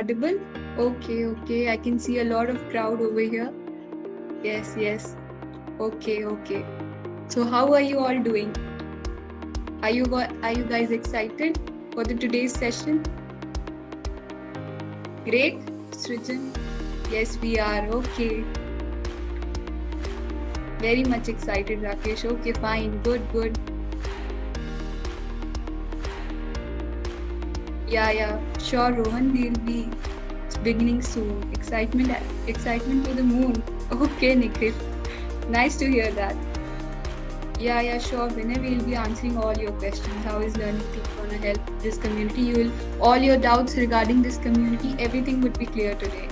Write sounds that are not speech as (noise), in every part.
audible? Okay, okay. I can see a lot of crowd over here. Yes, yes. Okay, okay. So how are you all doing? Are you are you guys excited for the today's session? Great, Srijan. Yes, we are. Okay. Very much excited, Rakesh. Okay, fine. Good, good. Yeah, yeah. Sure, Rohan. We'll be beginning soon. Excitement, excitement to the moon. Okay, Nikhil. Nice to hear that. Yeah, yeah, sure. Vinay, we'll be answering all your questions. How is learning team gonna help this community? You will all your doubts regarding this community, everything would be clear today.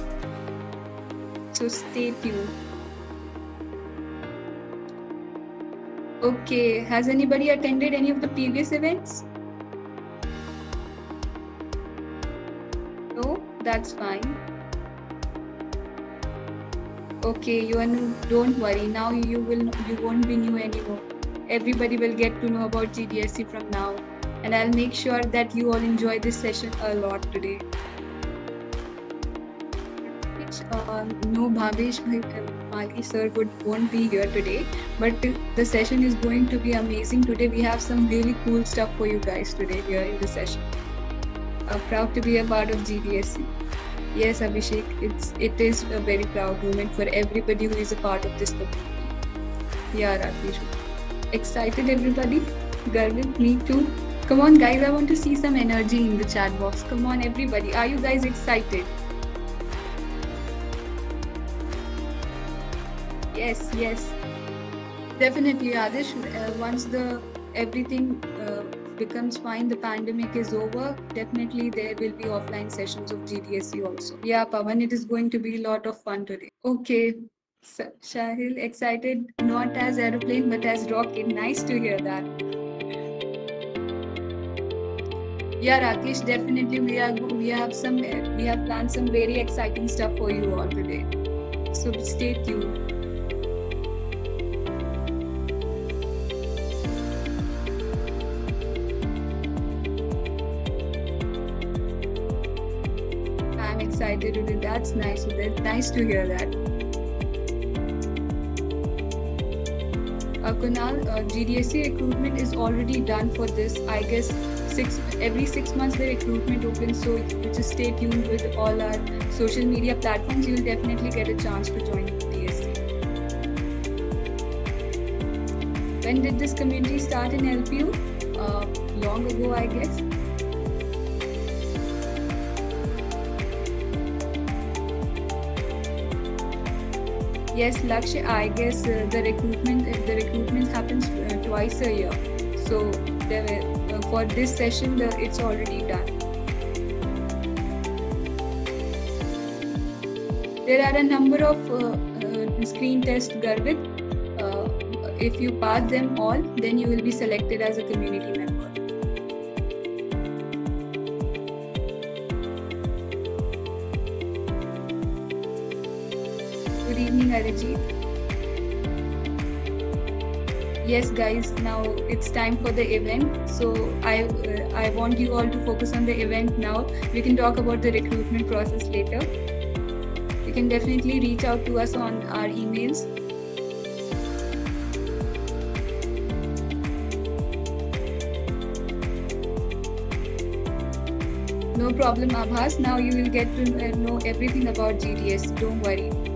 So stay tuned. Okay, has anybody attended any of the previous events? That's fine. Okay, you new. Don't worry. Now you will you won't be new anymore. Everybody will get to know about GDSC from now, and I'll make sure that you all enjoy this session a lot today. Uh, no, Bhavesh Mali sir would won't be here today, but the session is going to be amazing today. We have some really cool stuff for you guys today here in the session. Uh, proud to be a part of GDSC. Yes, Abhishek, it's it is a very proud moment for everybody who is a part of this community. Yeah, Rakesh. Excited, everybody? Garvin, me too. Come on, guys, I want to see some energy in the chat box. Come on, everybody. Are you guys excited? Yes, yes. Definitely, Adish. Uh, once the everything uh, becomes fine, the pandemic is over, definitely there will be offline sessions of GDSC also. Yeah, Pavan, it is going to be a lot of fun today. Okay. So, Shahil, excited not as aeroplane but as rocket. Nice to hear that. Yeah, Rakesh, definitely we are we have some we have planned some very exciting stuff for you all today. So stay tuned. Excited that's nice. That's nice to hear that. Uh, Kunal, uh, GDSC recruitment is already done for this. I guess six every six months the recruitment opens. So just stay tuned with all our social media platforms. You'll definitely get a chance to join GDSC. When did this community start in LPU? Uh, long ago, I guess. Yes, Lakshya, I guess uh, the recruitment the recruitment happens uh, twice a year. So the, uh, for this session, the, it's already done. There are a number of screen tests, Garvit. if you pass them all, then you will be selected as a community member. Yes, guys. Now it's time for the event. So I uh, I want you all to focus on the event now. We can talk about the recruitment process later. You can definitely reach out to us on our emails. No problem, Abhas. Now you will get to know everything about GDS. Don't worry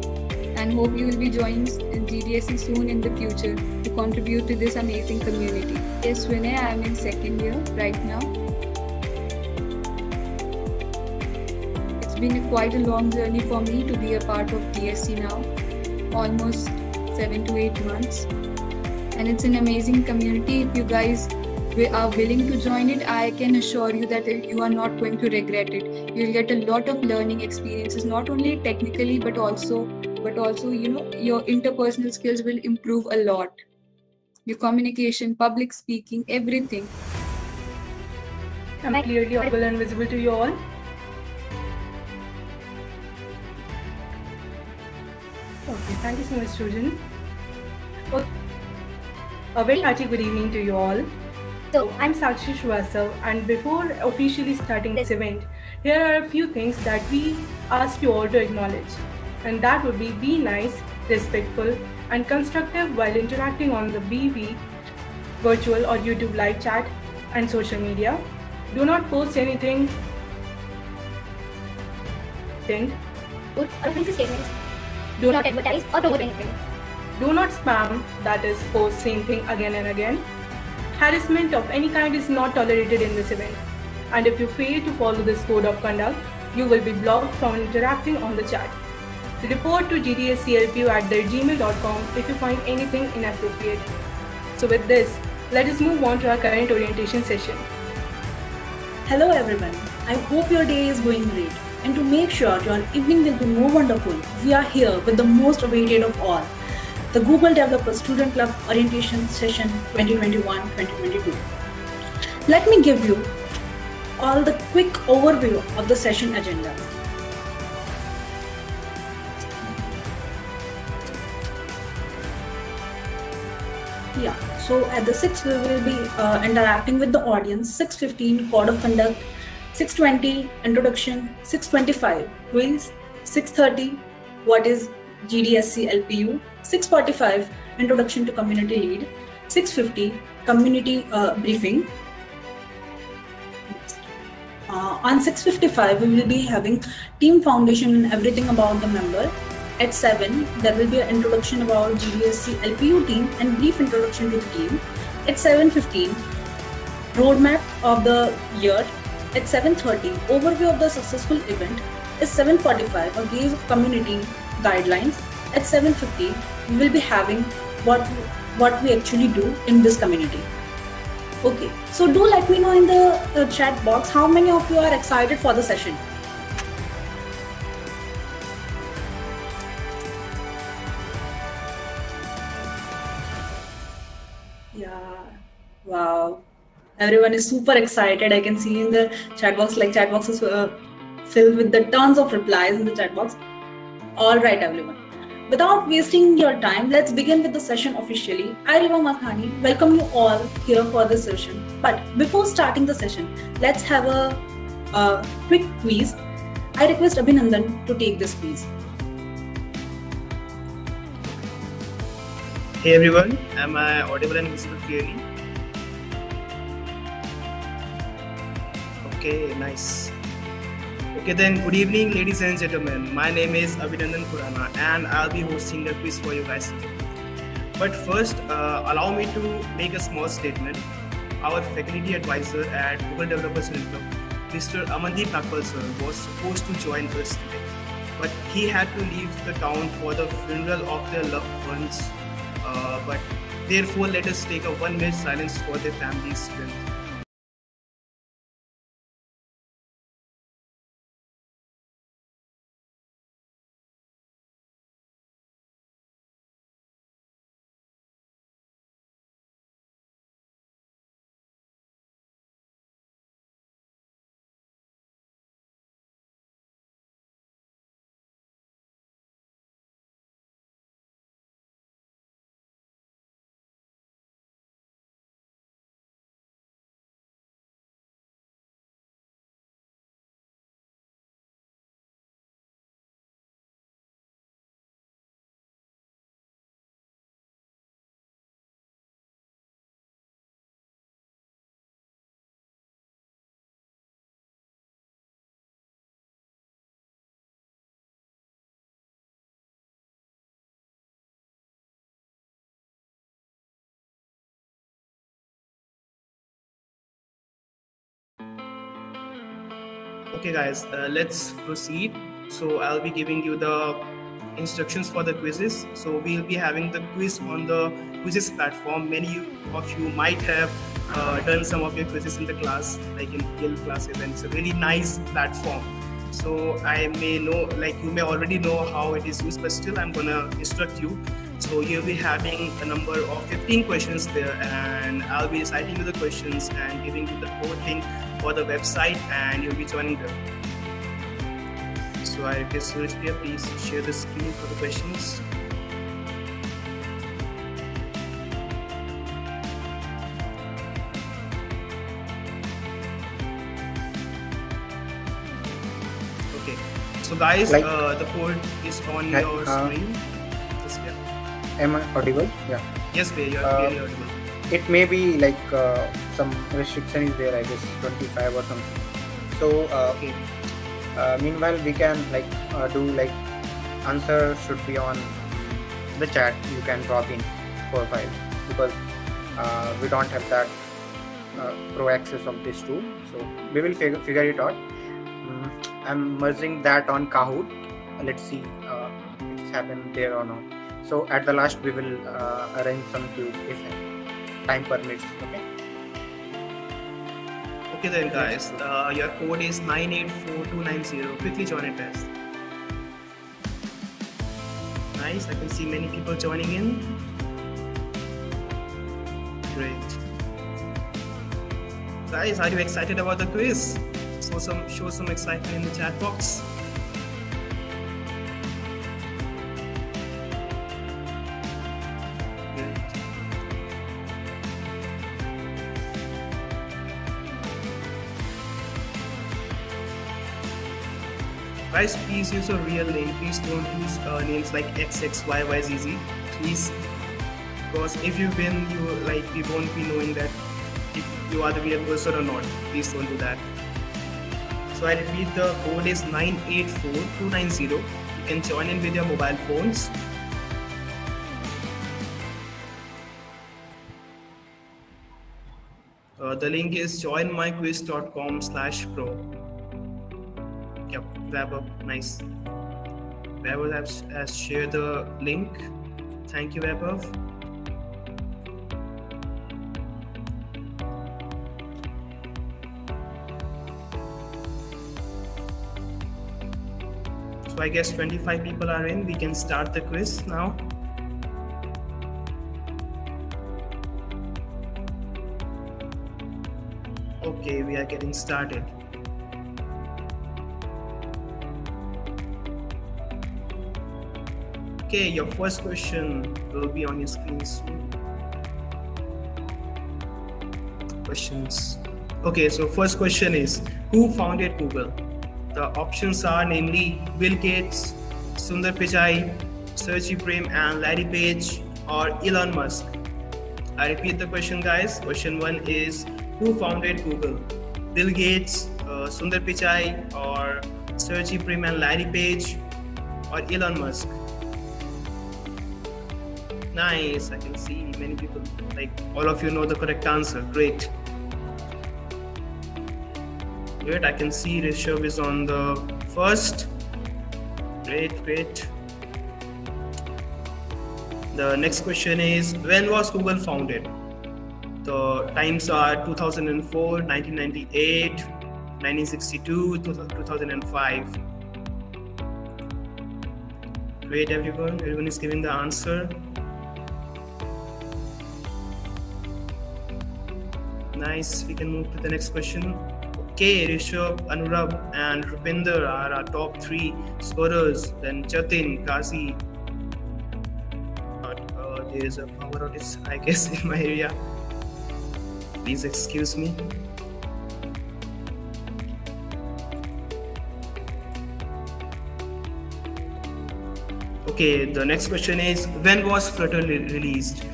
hope you will be joining GDSC soon in the future to contribute to this amazing community. Yes, Vinay, I am in second year right now. It's been a quite a long journey for me to be a part of DSC now, almost seven to eight months. And it's an amazing community. If you guys are willing to join it, I can assure you that you are not going to regret it. You'll get a lot of learning experiences, not only technically, but also but also you know your interpersonal skills will improve a lot. Your communication public speaking everything. I'm clearly audible and visible to you all. Okay thank you so much Sujan. Oh, a very hearty good evening to you all. So, I'm Sakshi Shrivastava, and before officially starting this event, here are a few things that we ask you all to acknowledge. And that would be be nice, respectful, and constructive while interacting on the Bevy virtual or YouTube live chat and social media. Do not post anything offensive statements. Do not advertise or promote anything. Do not spam, that is, post same thing again and again. Harassment of any kind is not tolerated in this event. And if you fail to follow this code of conduct, you will be blocked from interacting on the chat. Report to gdsclpu at their gmail.com if you find anything inappropriate. So with this, let us move on to our current orientation session. Hello everyone. I hope your day is going great. And to make sure your evening will be more wonderful, we are here with the most awaited of all, the Google Developer Student Club Orientation Session 2021-2022. Let me give you all the quick overview of the session agenda. Yeah, so at the 6th we will be uh, interacting with the audience, 6.15 Code of Conduct, 620 Introduction, 625 Quiz, 630 What is GDSC LPU, 645 Introduction to Community Lead, 650 Community uh, Briefing. Uh, on 655 we will be having Team Foundation and everything about the member. At 7 there will be an introduction about GDSC LPU team and brief introduction to the team. At 7.15 roadmap of the year at 7.30, overview of the successful event At 7.45, a gaze of community guidelines. At 7.50, we will be having what, what we actually do in this community. Okay, so do let me know in the uh, chat box how many of you are excited for the session. Wow. Everyone is super excited. I can see in the chat box like chat box is uh, filled with the tons of replies in the chat box. All right everyone. Without wasting your time let's begin with the session officially. I Riva Makhani welcome you all here for this session. But before starting the session let's have a, a quick quiz. I request abhinandan to take this quiz. Hey everyone, am I audible and visible clearly? Okay, nice. Okay, then good evening, ladies and gentlemen. My name is Abhinandan Khurana and I'll be hosting the quiz for you guys. But first, uh, allow me to make a small statement. Our faculty advisor at Google Developers Club, Mr. Amandeep Nagpal sir, was supposed to join us today, but he had to leave the town for the funeral of their loved ones. Uh, but therefore, let us take a one minute silence for their family's strength. Okay, guys, uh, let's proceed. So I'll be giving you the instructions for the quizzes. So we'll be having the quiz on the Quizizz platform. Many of you might have uh, done some of your quizzes in the class, like in Guild classes, and it's a really nice platform. So I may know, like you may already know how it is used, but still I'm gonna instruct you. So you'll be having a number of 15 questions there, and I'll be reciting you the questions and giving you the code link for the website and you'll be joining them. So I request you please share the screen for the questions. Okay, so guys, like, uh, the code is on like, your uh, screen. Am I audible? Yeah. Yes, dear, you're uh, audible. It may be like uh, some restriction is there. I guess 25 or something. So uh, Okay. uh, meanwhile, we can like uh, do like answer should be on the chat. You can drop in four five because uh, we don't have that uh, pro access of this tool. So we will figure, figure it out. Mm, I'm merging that on Kahoot. Let's see uh, it's happened there or not. So at the last we will uh, arrange some tools if time permits. Okay. Okay then, guys. Uh, your code is 984290. Quickly join it, guys. Nice. I can see many people joining in. Great. Guys, are you excited about the quiz? So some show some excitement in the chat box. Guys, please use a real name. Please don't use uh, names like XXYYZZ. Please, because if you win, you like we won't be knowing that if you are the real person or not. Please don't do that. So I repeat, the code is 984290. You can join in with your mobile phones. Uh, the link is joinmyquiz.com slash pro. Yep, Vaibhav, nice. Vaibhav has, shared the link. Thank you, Vaibhav. So I guess 25 people are in. We can start the quiz now. Okay, we are getting started. Okay, your first question will be on your screen soon. Questions. Okay, so first question is Who founded Google? The options are namely Bill Gates, Sundar Pichai, Sergey Brin, and Larry Page, or Elon Musk. I repeat the question, guys. Question one is Who founded Google? Bill Gates, uh, Sundar Pichai, or Sergey Brin and Larry Page, or Elon Musk? Nice. I can see many people, like all of you know the correct answer. Great. Great. I can see Rishabh is on the first. Great, great. The next question is When was Google founded? The times are 2004, 1998, 1962, 2005. Great, everyone. Everyone is giving the answer. Nice. We can move to the next question. Okay, Rishabh, Anurab, and Rupinder are our top three scorers. Then Jatin, Kazi. Uh, there is a power outage, I guess, (laughs) in my area. Please excuse me. Okay, the next question is when was Flutter released?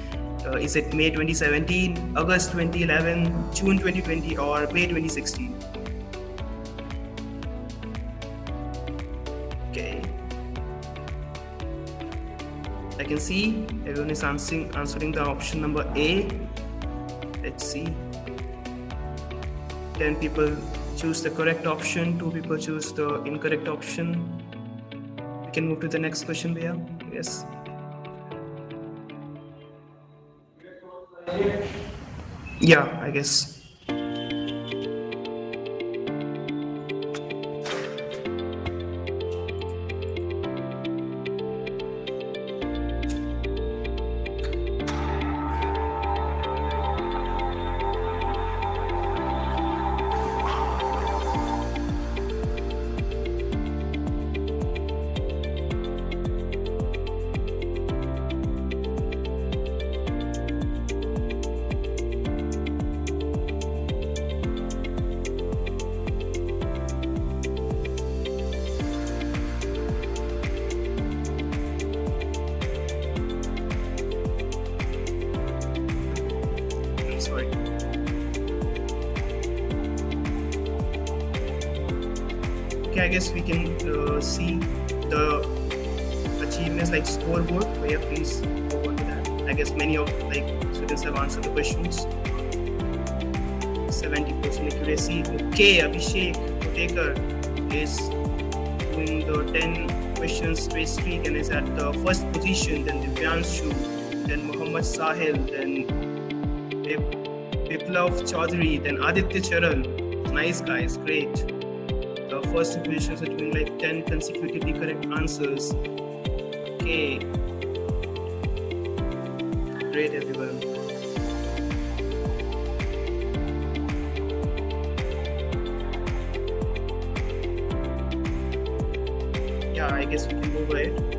Uh, is it May 2017, August 2011, June 2020, or May 2016? Okay. I can see everyone is answering answering the option number A. Let's see. 10 people choose the correct option, 2 people choose the incorrect option. We can move to the next question, Bhaiya. Yes. Yeah, I guess. Then Muhammad Sahil, then Biplav Chaudhary, then Aditya Charan. Nice guys, great. The first two positions are doing like 10 consecutively correct answers. Okay. Great, everyone. Yeah, I guess we can move ahead.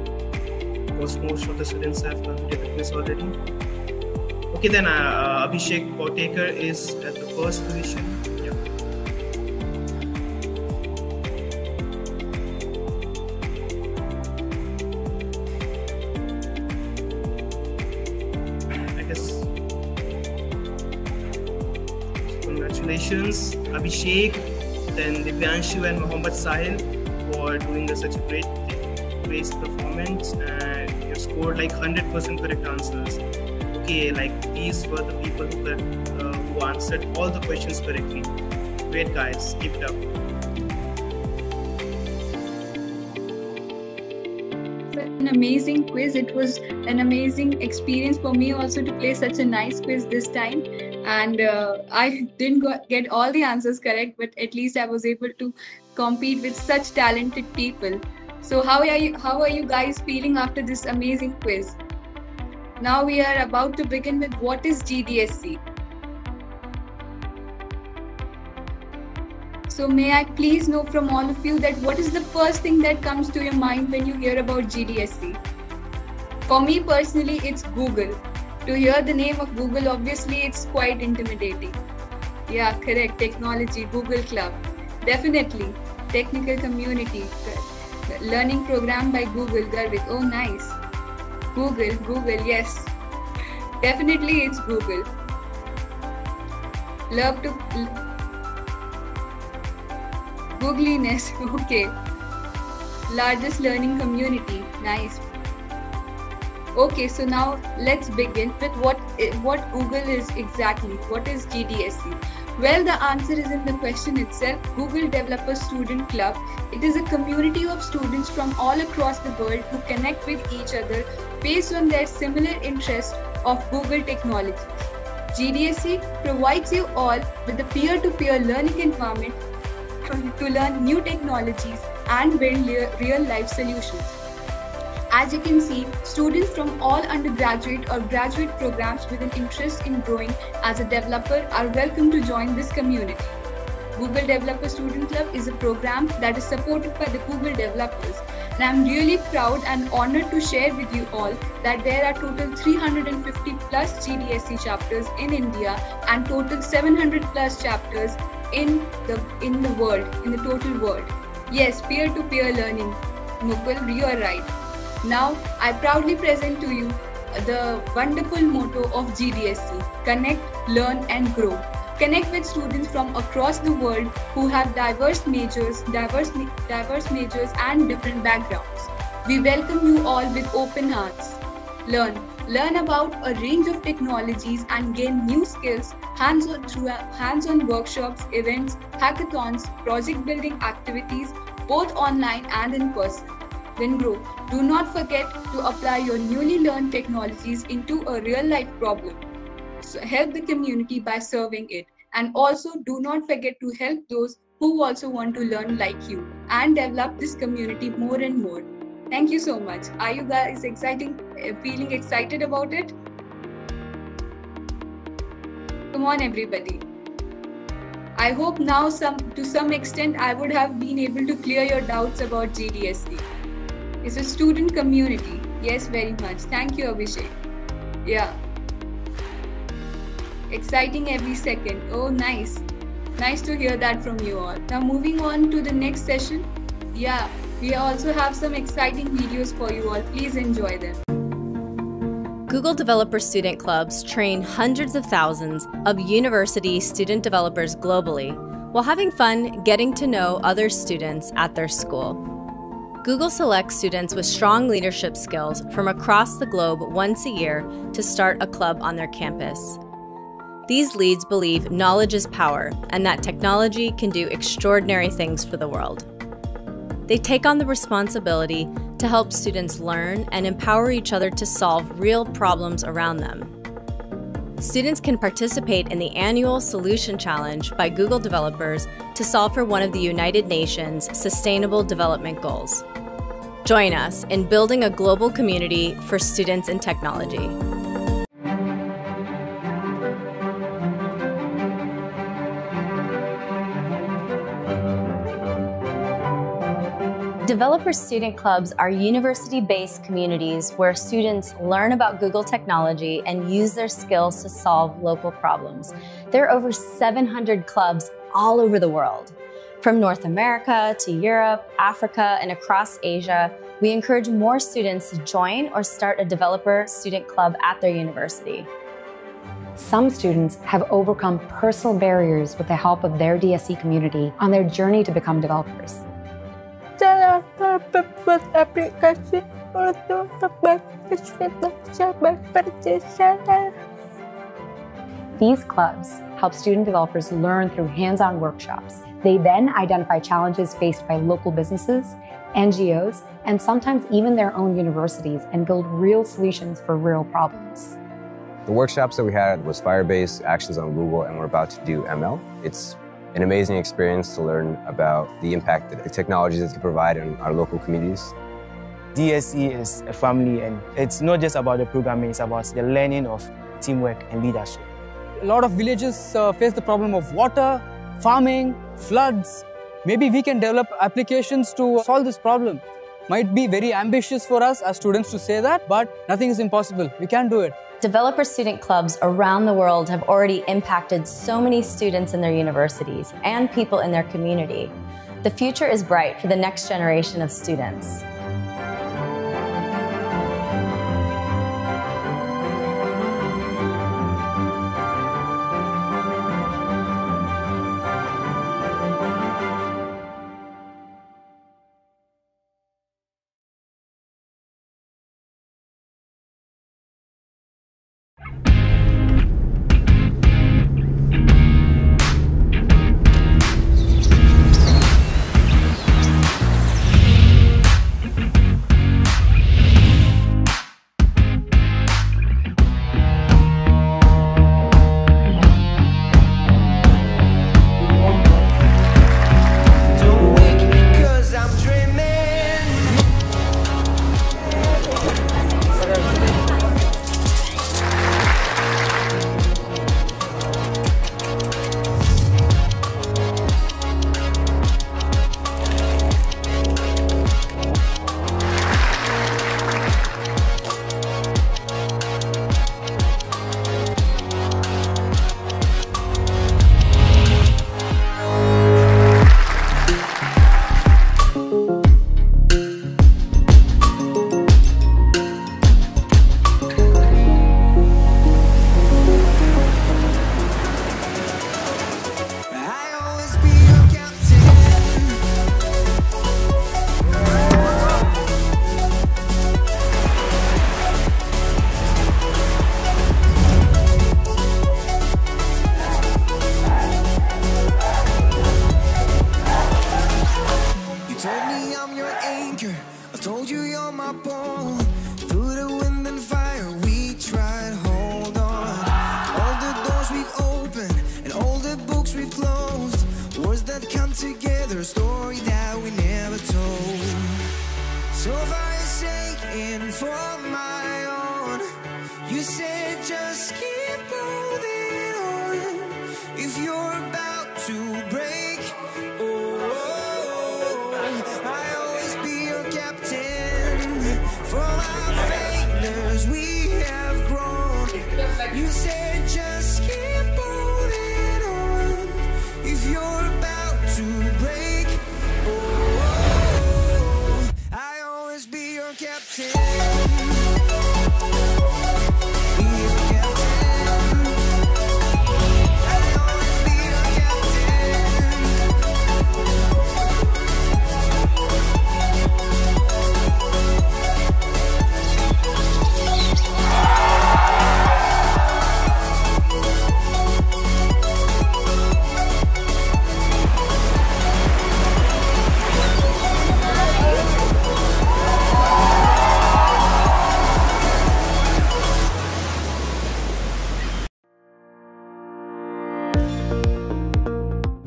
Because most of the students have completed quiz already. Okay, then uh, Abhishek Kotekar is at the first position. Yeah. I guess. Congratulations, Abhishek, then Divyanshu and Mohammad Sahil for doing such a great, great performance, and you scored like 100% correct answers okay, like these were the people who, got, uh, who answered all the questions correctly. Great guys, keep it up. An amazing quiz. It was an amazing experience for me also to play such a nice quiz this time. And uh, I didn't go- get all the answers correct, but at least I was able to compete with such talented people. So how are you? How are you guys feeling after this amazing quiz? Now we are about to begin with what is GDSC. So may I please know from all of you that what is the first thing that comes to your mind when you hear about GDSC? For me personally, it's Google. To hear the name of Google, obviously it's quite intimidating. Yeah, correct. Technology, Google Club. Definitely. Technical community. Learning program by Google, Garvik. Oh, nice. Google, Google, yes. Definitely it's Google. Love to. Googliness, (laughs) okay. Largest learning community, nice. Okay, so now let's begin with what eh, what Google is exactly. What is GDSC? Well, the answer is in the question itself. Google Developer Student Club. It is a community of students from all across the world who connect with each other based on their similar interest of Google technologies. GDSC provides you all with a peer-to-peer learning environment to learn new technologies and build real-life solutions. As you can see, students from all undergraduate or graduate programs with an interest in growing as a developer are welcome to join this community. Google Developer Student Club is a program that is supported by the Google developers. And I'm really proud and honored to share with you all that there are total 350 plus GDSC chapters in India and total 700 plus chapters in the in the world, in the total world. Yes, peer-to-peer learning. Mukul, you are right. Now, I proudly present to you the wonderful motto of GDSC Connect, Learn, and Grow. Connect with students from across the world who have diverse majors, diverse, diverse majors, and different backgrounds. We welcome you all with open hearts. Learn. Learn about a range of technologies and gain new skills hands-on through hands-on workshops, events, hackathons, project building activities, both online and in person then grow. Do not forget to apply your newly learned technologies into a real life problem. So help the community by serving it. And also do not forget to help those who also want to learn like you and develop this community more and more. Thank you so much. Are you guys exciting eh, feeling excited about it? Come on everybody. I hope now some to some extent I would have been able to clear your doubts about GDSC. It's a student community. Yes, very much. Thank you, Abhishek. Yeah. Exciting every second. Oh, nice. Nice to hear that from you all. Now, moving on to the next session. Yeah, we also have some exciting videos for you all. Please enjoy them. Google Developer Student Clubs train hundreds of thousands of university student developers globally while having fun getting to know other students at their school. Google selects students with strong leadership skills from across the globe once a year to start a club on their campus. These leads believe knowledge is power and that technology can do extraordinary things for the world. They take on the responsibility to help students learn and empower each other to solve real problems around them. Students can participate in the annual Solution Challenge by Google developers to solve for one of the United Nations Sustainable Development Goals. Join us in building a global community for students in technology. Developer student clubs are university based communities where students learn about Google technology and use their skills to solve local problems. There are over 700 clubs all over the world. From North America to Europe, Africa, and across Asia, we encourage more students to join or start a developer student club at their university. Some students have overcome personal barriers with the help of their DSC community on their journey to become developers. These clubs help student developers learn through hands-on workshops. They then identify challenges faced by local businesses, NGOs, and sometimes even their own universities and build real solutions for real problems. The workshops that we had was Firebase, Actions on Google, and we're about to do ML. It's an amazing experience to learn about the impact that the technologies can provide in our local communities. DSC is a family and it's not just about the programming, it's about the learning of teamwork and leadership. A lot of villages uh, face the problem of water, farming, floods. Maybe we can develop applications to solve this problem. Might be very ambitious for us as students to say that, but nothing is impossible. We can do it. Developer student clubs around the world have already impacted so many students in their universities and people in their community. The future is bright for the next generation of students.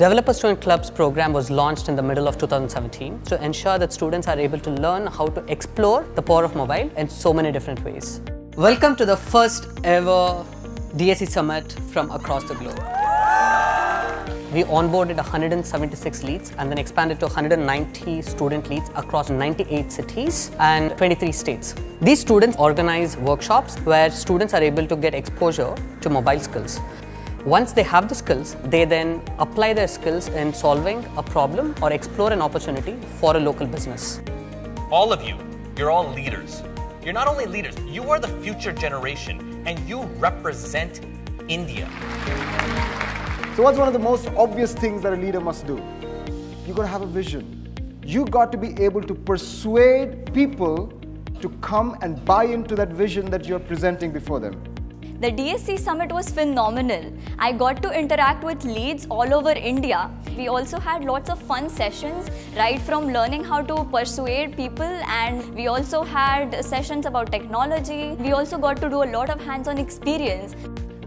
Developer Student Clubs program was launched in the middle of 2017 to ensure that students are able to learn how to explore the power of mobile in so many different ways. Welcome to the first ever DSC Summit from across the globe. We onboarded 176 leads and then expanded to 190 student leads across 98 cities and 23 states. These students organize workshops where students are able to get exposure to mobile skills. Once they have the skills, they then apply their skills in solving a problem or explore an opportunity for a local business. All of you, you're all leaders. You're not only leaders, you are the future generation and you represent India. So what's one of the most obvious things that a leader must do? You got to have a vision. You've got to be able to persuade people to come and buy into that vision that you're presenting before them. The DSC summit was phenomenal. I got to interact with leads all over India. We also had lots of fun sessions, right from learning how to persuade people, and we also had sessions about technology. We also got to do a lot of hands on experience.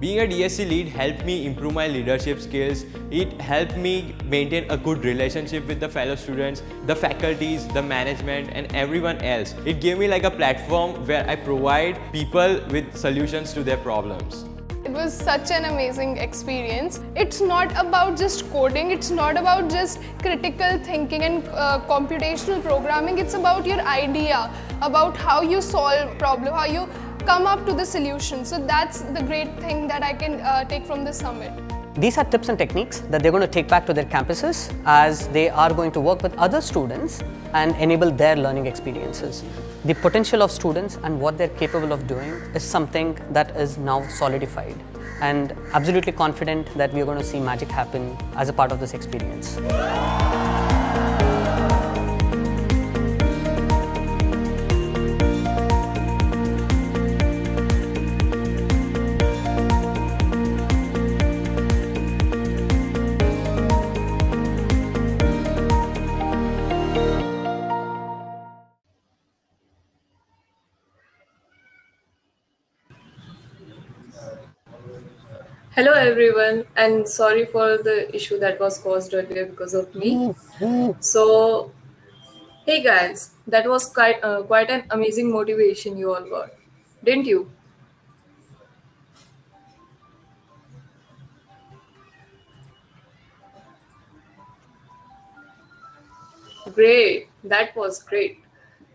Being a DSC lead helped me improve my leadership skills. It helped me maintain a good relationship with the fellow students, the faculties, the management and everyone else. It gave me like a platform where I provide people with solutions to their problems. It was such an amazing experience. It's not about just coding, it's not about just critical thinking and uh, computational programming, it's about your idea, about how you solve problem, how you come up to the solution. So that's the great thing that I can uh, take from this summit. These are tips and techniques that they're going to take back to their campuses as they are going to work with other students and enable their learning experiences. The potential of students and what they're capable of doing is something that is now solidified and absolutely confident that we are going to see magic happen as a part of this experience. Hello everyone and sorry for the issue that was caused earlier because of me. So hey guys, that was quite uh, quite an amazing motivation you all got, didn't you? Great, that was great.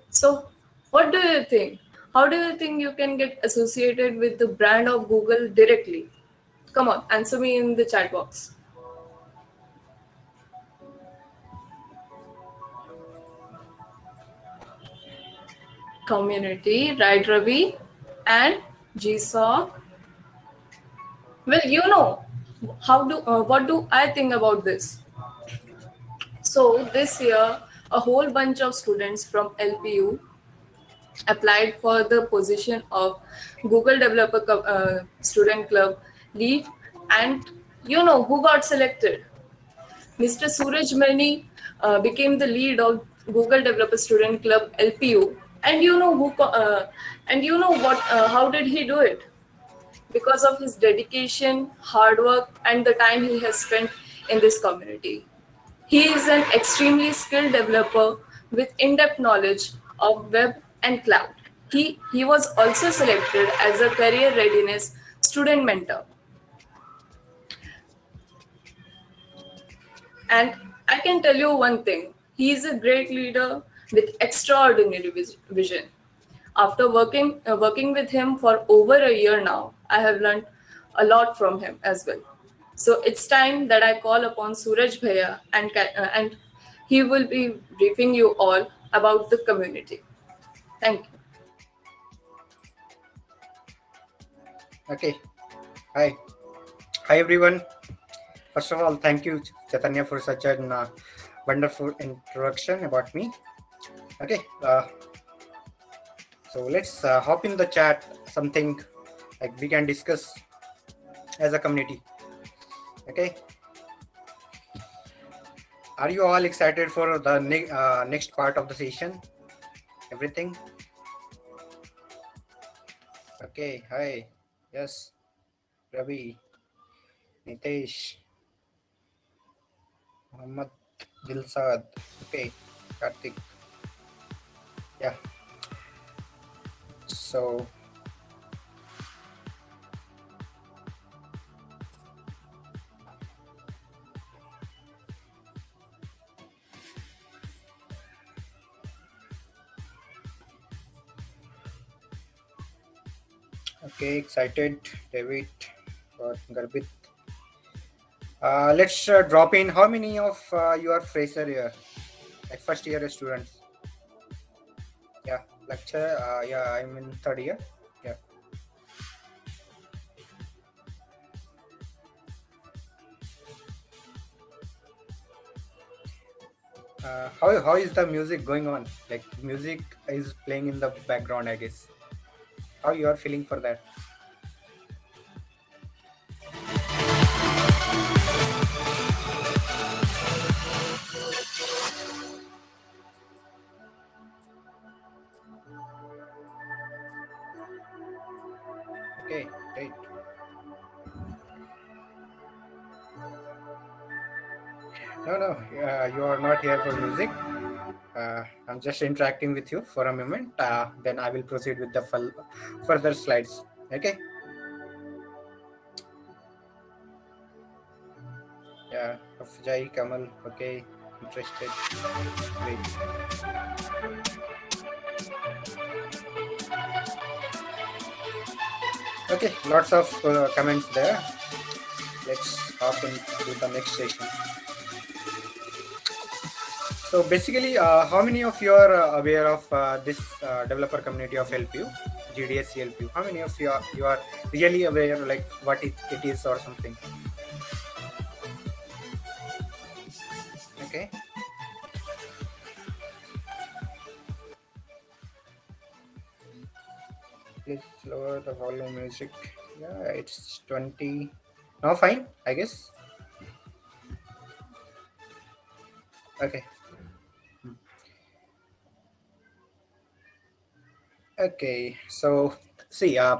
So what do you think? How do you think you can get associated with the brand of Google directly? Come on, answer me in the chat box. Community, right, Ravi? And GSOC. Well, you know, how do uh, what do I think about this? So this year, a whole bunch of students from LPU applied for the position of Google Developer uh, Student Club lead and you know who got selected? Mr suraj mani uh, became the lead of google developer student club lpu and you know who uh, and you know what uh, how did he do it? Because of his dedication hard work and the time he has spent in this community. He is an extremely skilled developer with in-depth knowledge of web and cloud. He he was also selected as a career readiness student mentor And I can tell you one thing he is a great leader with extraordinary vision. After working, uh, working with him for over a year now, I have learned a lot from him as well. So it's time that I call upon Suraj Bhaiya and, uh, and he will be briefing you all about the community. Thank you. Okay. Hi. Hi, everyone. First of all, thank you, Chaitanya, for such a wonderful introduction about me. Okay, uh, so let's uh, hop in the chat. Something like we can discuss as a community. Okay. Are you all excited for the ne uh, next part of the session? Everything? Okay. Hi. Yes. Ravi. Nitesh. Mohammed Dilshad okay Kartik या so okay excited David और गर्भित Uh, let's uh, drop in. How many of uh, you are fresher here, like first year students? Yeah, lecture. Uh, yeah, I'm in third year. Yeah. Uh, how how is the music going on? Like music is playing in the background, I guess. How you are feeling for that? You are not here for music. Uh, I'm just interacting with you for a moment. Uh, then I will proceed with the further slides. Okay. Yeah, Afjai Kamal. Okay, interested. Okay, lots of uh, comments there. Let's hop into the next session. So basically, uh, how many of you are uh, aware of uh, this uh, developer community of LPU, GDSC LPU? How many of you are, you are really aware like what it, it is or something? Okay. Please lower the volume music. Yeah, it's 20. Now fine, I guess. Okay. Okay, so see, uh,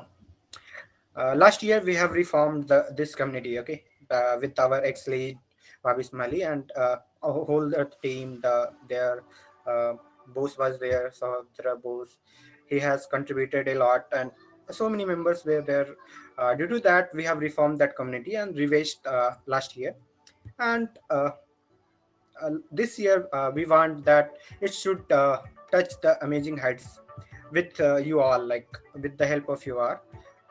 uh, last year we have reformed the, this community, okay, uh, with our ex-lead Bhavesh Mali and uh, a whole team. The their uh, boss was there, so the boss. He has contributed a lot, and so many members were there. Uh, due to that, we have reformed that community and revised uh, last year, and uh, uh, this year uh, we want that it should touch the amazing heights with uh, you all like with the help of you all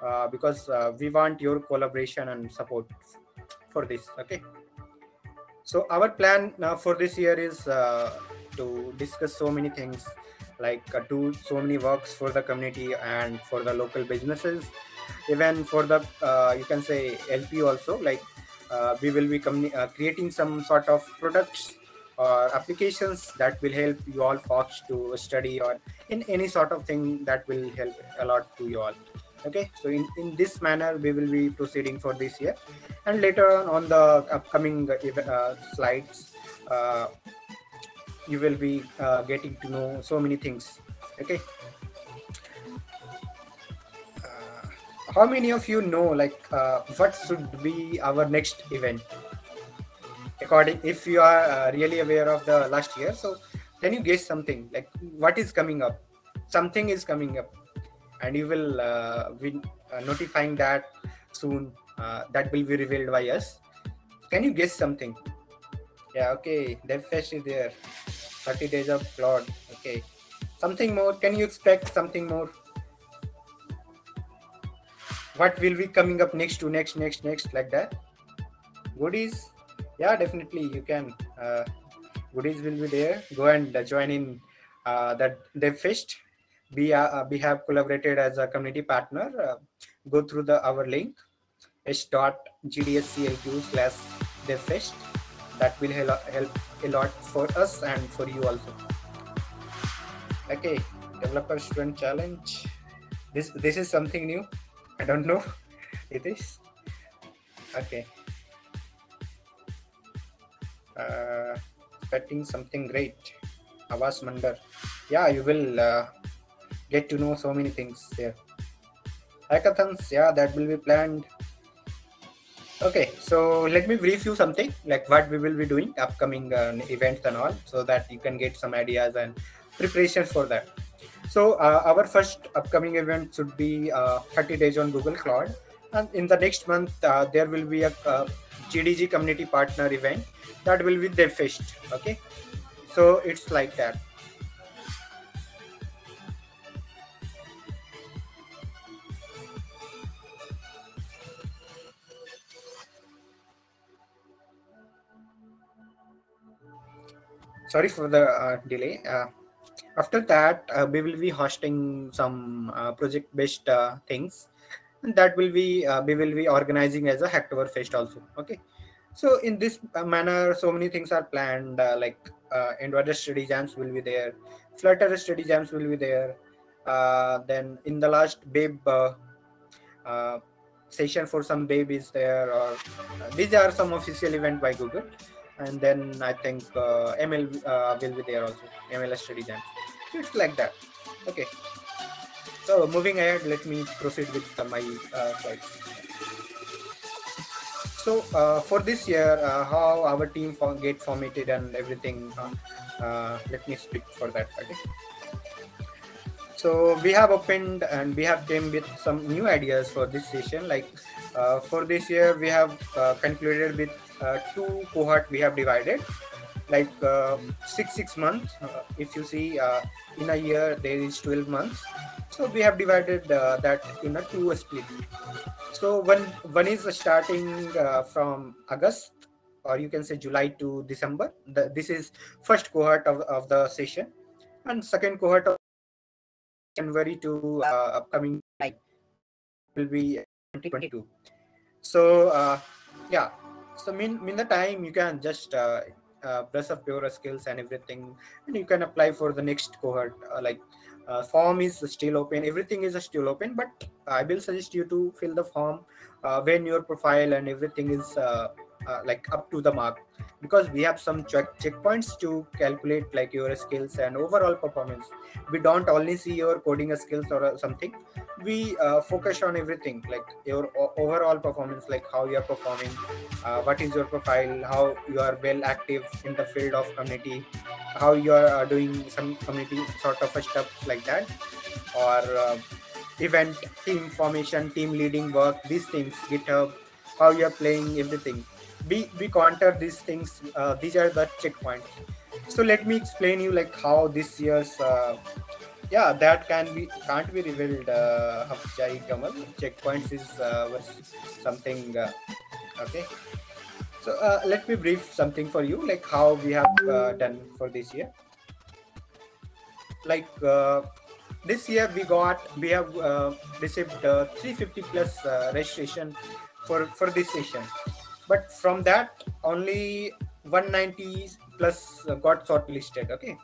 uh, because uh, we want your collaboration and support for this okay? So our plan now for this year is uh, to discuss so many things like uh, do so many works for the community and for the local businesses. Even for the uh, you can say lp also like uh, we will be uh, creating some sort of products or applications that will help you all folks to study or in any sort of thing that will help a lot to you all. Okay so in, in this manner we will be proceeding for this year. And later on on the upcoming uh, uh, slides uh, you will be uh, getting to know so many things. Okay. Uh, how many of you know like uh, what should be our next event according if you are uh, really aware of the last year so can you guess something? Like what is coming up? Something is coming up. And you will uh, be uh, notifying that soon uh, that will be revealed by us. Can you guess something? Yeah okay. Devfest is there. 30 days of cloud okay. Something more. Can you expect something more? What will be coming up next to next next next like that? Goodies yeah definitely. You can uh, goodies will be there. Go and uh, join in uh, that devfest we uh, we have collaborated as a community partner uh, go through the our link h.gdsclpu slash devfest that will help, help a lot for us and for you also. Okay developer student challenge. This this is something new. I don't know (laughs) it is okay uh, something great. Avas mandar. Yeah you will uh, get to know so many things here. Hackathons yeah that will be planned. Okay, so let me brief you something like what we will be doing upcoming uh, events and all, so that you can get some ideas and preparations for that. So uh, our first upcoming event should be uh, 30 days on Google Cloud, and in the next month uh, there will be a GDG community partner event that will be DevFest. Okay, so it's like that. sorry for the uh, delay uh, after that uh, we will be hosting some uh, project based uh, things and that will be uh, we will be organizing as a Hacktoberfest also okay so in this manner so many things are planned like android study jams will be there flutter study jams will be there then in the last babe session for some babies there or these are some official event by google and then I think uh, ML uh, will be there also, ML study jam. So it's like that. Okay. So moving ahead, let me proceed with uh, my slides. So uh, for this year, uh, how our team get formatted and everything, uh, let me speak for that. Okay. So we have opened and we have came with some new ideas for this session. Like for this year, we have concluded with two cohort we have divided like uh, six six months. Uh, if you see in a year there is 12 months. So we have divided that in a two split. So one one is starting from august or you can say july to december. The, this is first cohort of, of the session. And second cohort of january to uh, upcoming will be 2022 so uh, yeah. So mean mean the time you can just uh, uh, brush up your skills and everything and you can apply for the next cohort. Uh, like uh, form is still open. Everything is still open but i will suggest you to fill the form uh, when your profile and everything is uh, like up to the mark. Because we have some check checkpoints to calculate like your skills and overall performance. We don't only see your coding skills or uh, something. We uh, focus on everything like your overall performance like how you are performing uh, what is your profile how you are well active in the field of community how you are uh, doing some community sort of stuff like that or uh, event team formation team leading work these things github how you are playing everything we we counter these things uh, these are the checkpoints. So let me explain you like how this year's uh, yeah that can be can't be revealed uh, Kamal. Checkpoints is uh, something uh, okay. So uh, let me brief something for you like how we have uh, done for this year. Like this year we got we have received uh, 350 plus registration for for this session but from that only 190 plus uh, got shortlisted okay?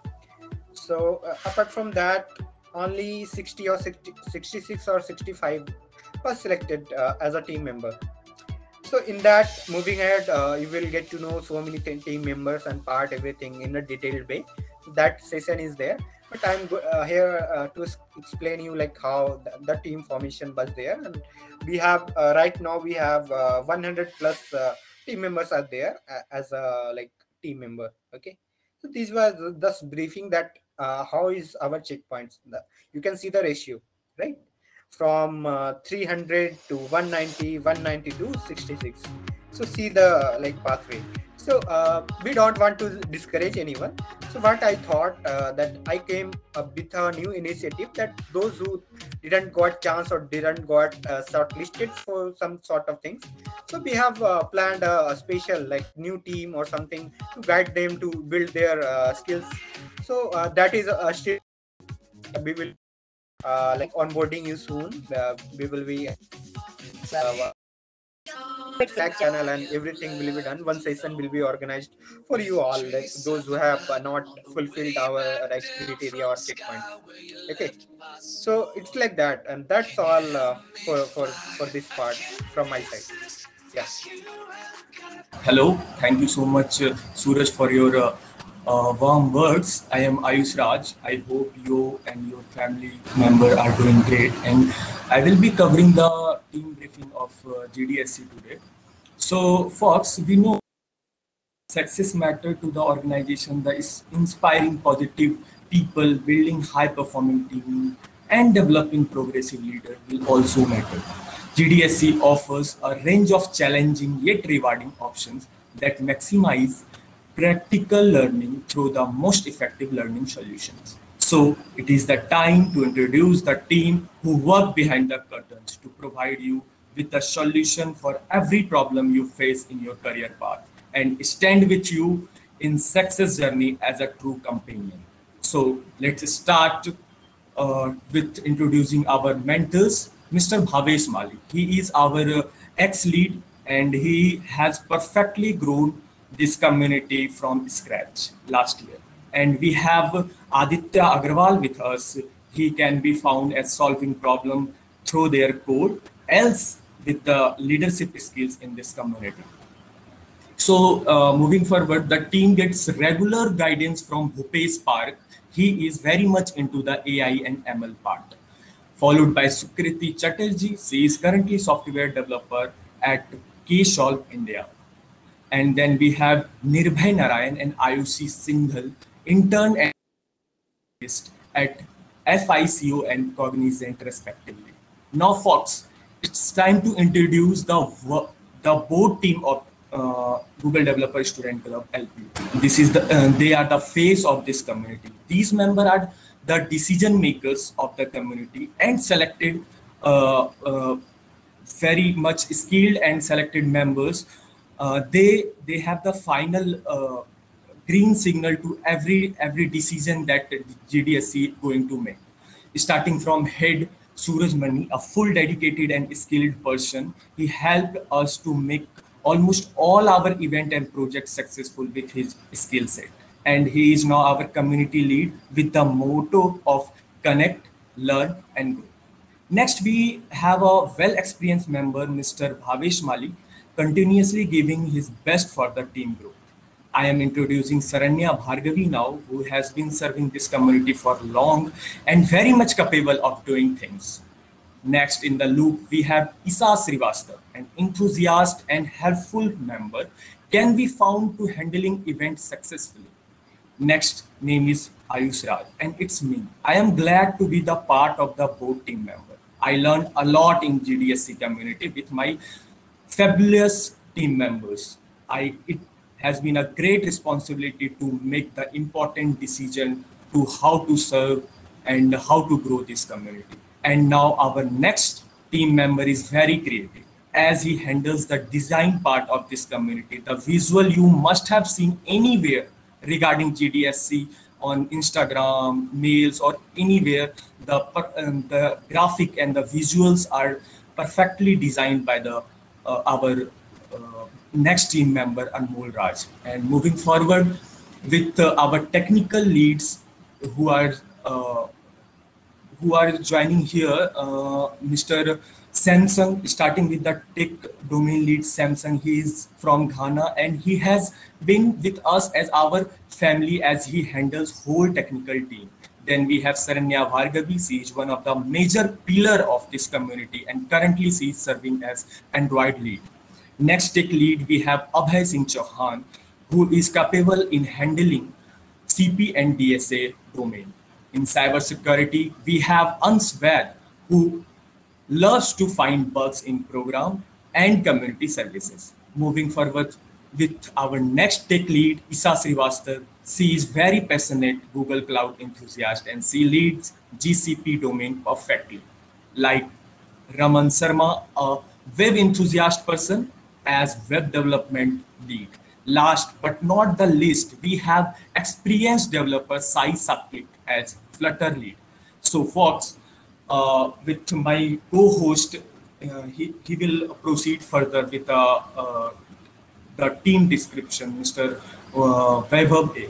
So uh, apart from that only 60 or 60, 66 or 65 was selected uh, as a team member. So in that moving ahead uh, you will get to know so many team members and part everything in a detailed way. That session is there but i'm uh, here uh, to explain you like how the, the, team formation was there. And we have uh, right now we have uh, 100 plus uh, team members are there as a like team member okay? So this was just briefing that how is our checkpoints you can see the ratio right? From uh, 300 to 190 190 to 66 so see the like pathway so uh, we don't want to discourage anyone. So what i thought uh, that i came up with a new initiative that those who didn't got chance or didn't got uh, shortlisted for some sort of things. So we have uh, planned a, a, special like new team or something to guide them to build their uh, skills. So uh, that is a, a we will like onboarding you soon. We will be Slack channel and everything will be done. One session will be organized for you all, like those who have uh, not fulfilled our uh, criteria or checkpoint. Okay, so it's like that, and that's all uh, for for for this part from my side. Yes. Hello, thank you so much, uh, Suraj, for your uh, uh, warm words. I am Ayush Raj. I hope you and your family member are doing great. And I will be covering the team briefing of uh, GDSC today. So, Fox, we know success matter to the organization, the is inspiring positive people, building high performing team, and developing progressive leader will also matter. GDSC offers a range of challenging yet rewarding options that maximize practical learning through the most effective learning solutions. So it is the time to introduce the team who work behind the curtains to provide you with a solution for every problem you face in your career path and stand with you in success journey as a true companion. So let's start uh, with introducing our mentors, Mr. Bhavesh Mali. He is our uh, ex-lead and he has perfectly grown this community from scratch last year. And we have Aditya Agarwal with us. He can be found as solving problem through their code, else with the leadership skills in this community. So uh, moving forward, the team gets regular guidance from Bhupesh Park. He is very much into the AI and ML part. Followed by Sukriti Chatterjee. She is currently software developer at K-Solve India. And then we have Nirbhay Narayan and Ayushi Singhal, intern and at FICO and Cognizant respectively. Now, Fox, it's time to introduce the the board team of uh, Google Developer Student Club. This is the uh, they are the face of this community. These members are the decision makers of the community and selected uh, uh very much skilled and selected members. Uh, they they have the final uh, green signal to every every decision that GDSC is going to make, starting from head Suraj Mani, a full dedicated and skilled person. He helped us to make almost all our event and projects successful with his skill set. And he is now our community lead with the motto of connect, learn, and grow. Next, we have a well-experienced member, Mr. Bhavesh Mali, continuously giving his best for the team growth. I am introducing Saranya Bhargavi now, who has been serving this community for long and very much capable of doing things. Next in the loop, we have Isa Srivastav, an enthusiast and helpful member, can be found to handling events successfully. Next name is Ayush Raj, and it's me. I am glad to be the part of the board team member. I learned a lot in GDSC community with my fabulous team members. I it has been a great responsibility to make the important decision to how to serve and how to grow this community. And now our next team member is very creative as he handles the design part of this community. The visual you must have seen anywhere regarding GDSC on Instagram, mails, or anywhere. The, um, the graphic and the visuals are perfectly designed by the our uh, next team member Anmol Raj. And moving forward with uh, our technical leads who are uh, who are joining here, uh, Mr. Samson, starting with the tech domain lead Samson. He is from Ghana and he has been with us as our family as he handles whole technical team. Then we have Saranya Bhargavi. She is one of the major pillar of this community and currently she is serving as Android lead. Next tech lead, we have Abhay Singh Chauhan, who is capable in handling CP and DSA domain in cybersecurity, we have Answed, who loves to find bugs in program and community services. Moving forward with our next tech lead, Isa Srivastav. She is very passionate Google Cloud enthusiast and she leads GCP domain perfectly. Like Raman Sharma, a web enthusiast person as web development lead. Last but not the least, we have experienced developer Sai Sakit as Flutter lead. So Fox, uh, with my co-host, uh, he, he will proceed further with uh, uh the team description, Mr. Uh, Vaibhav A.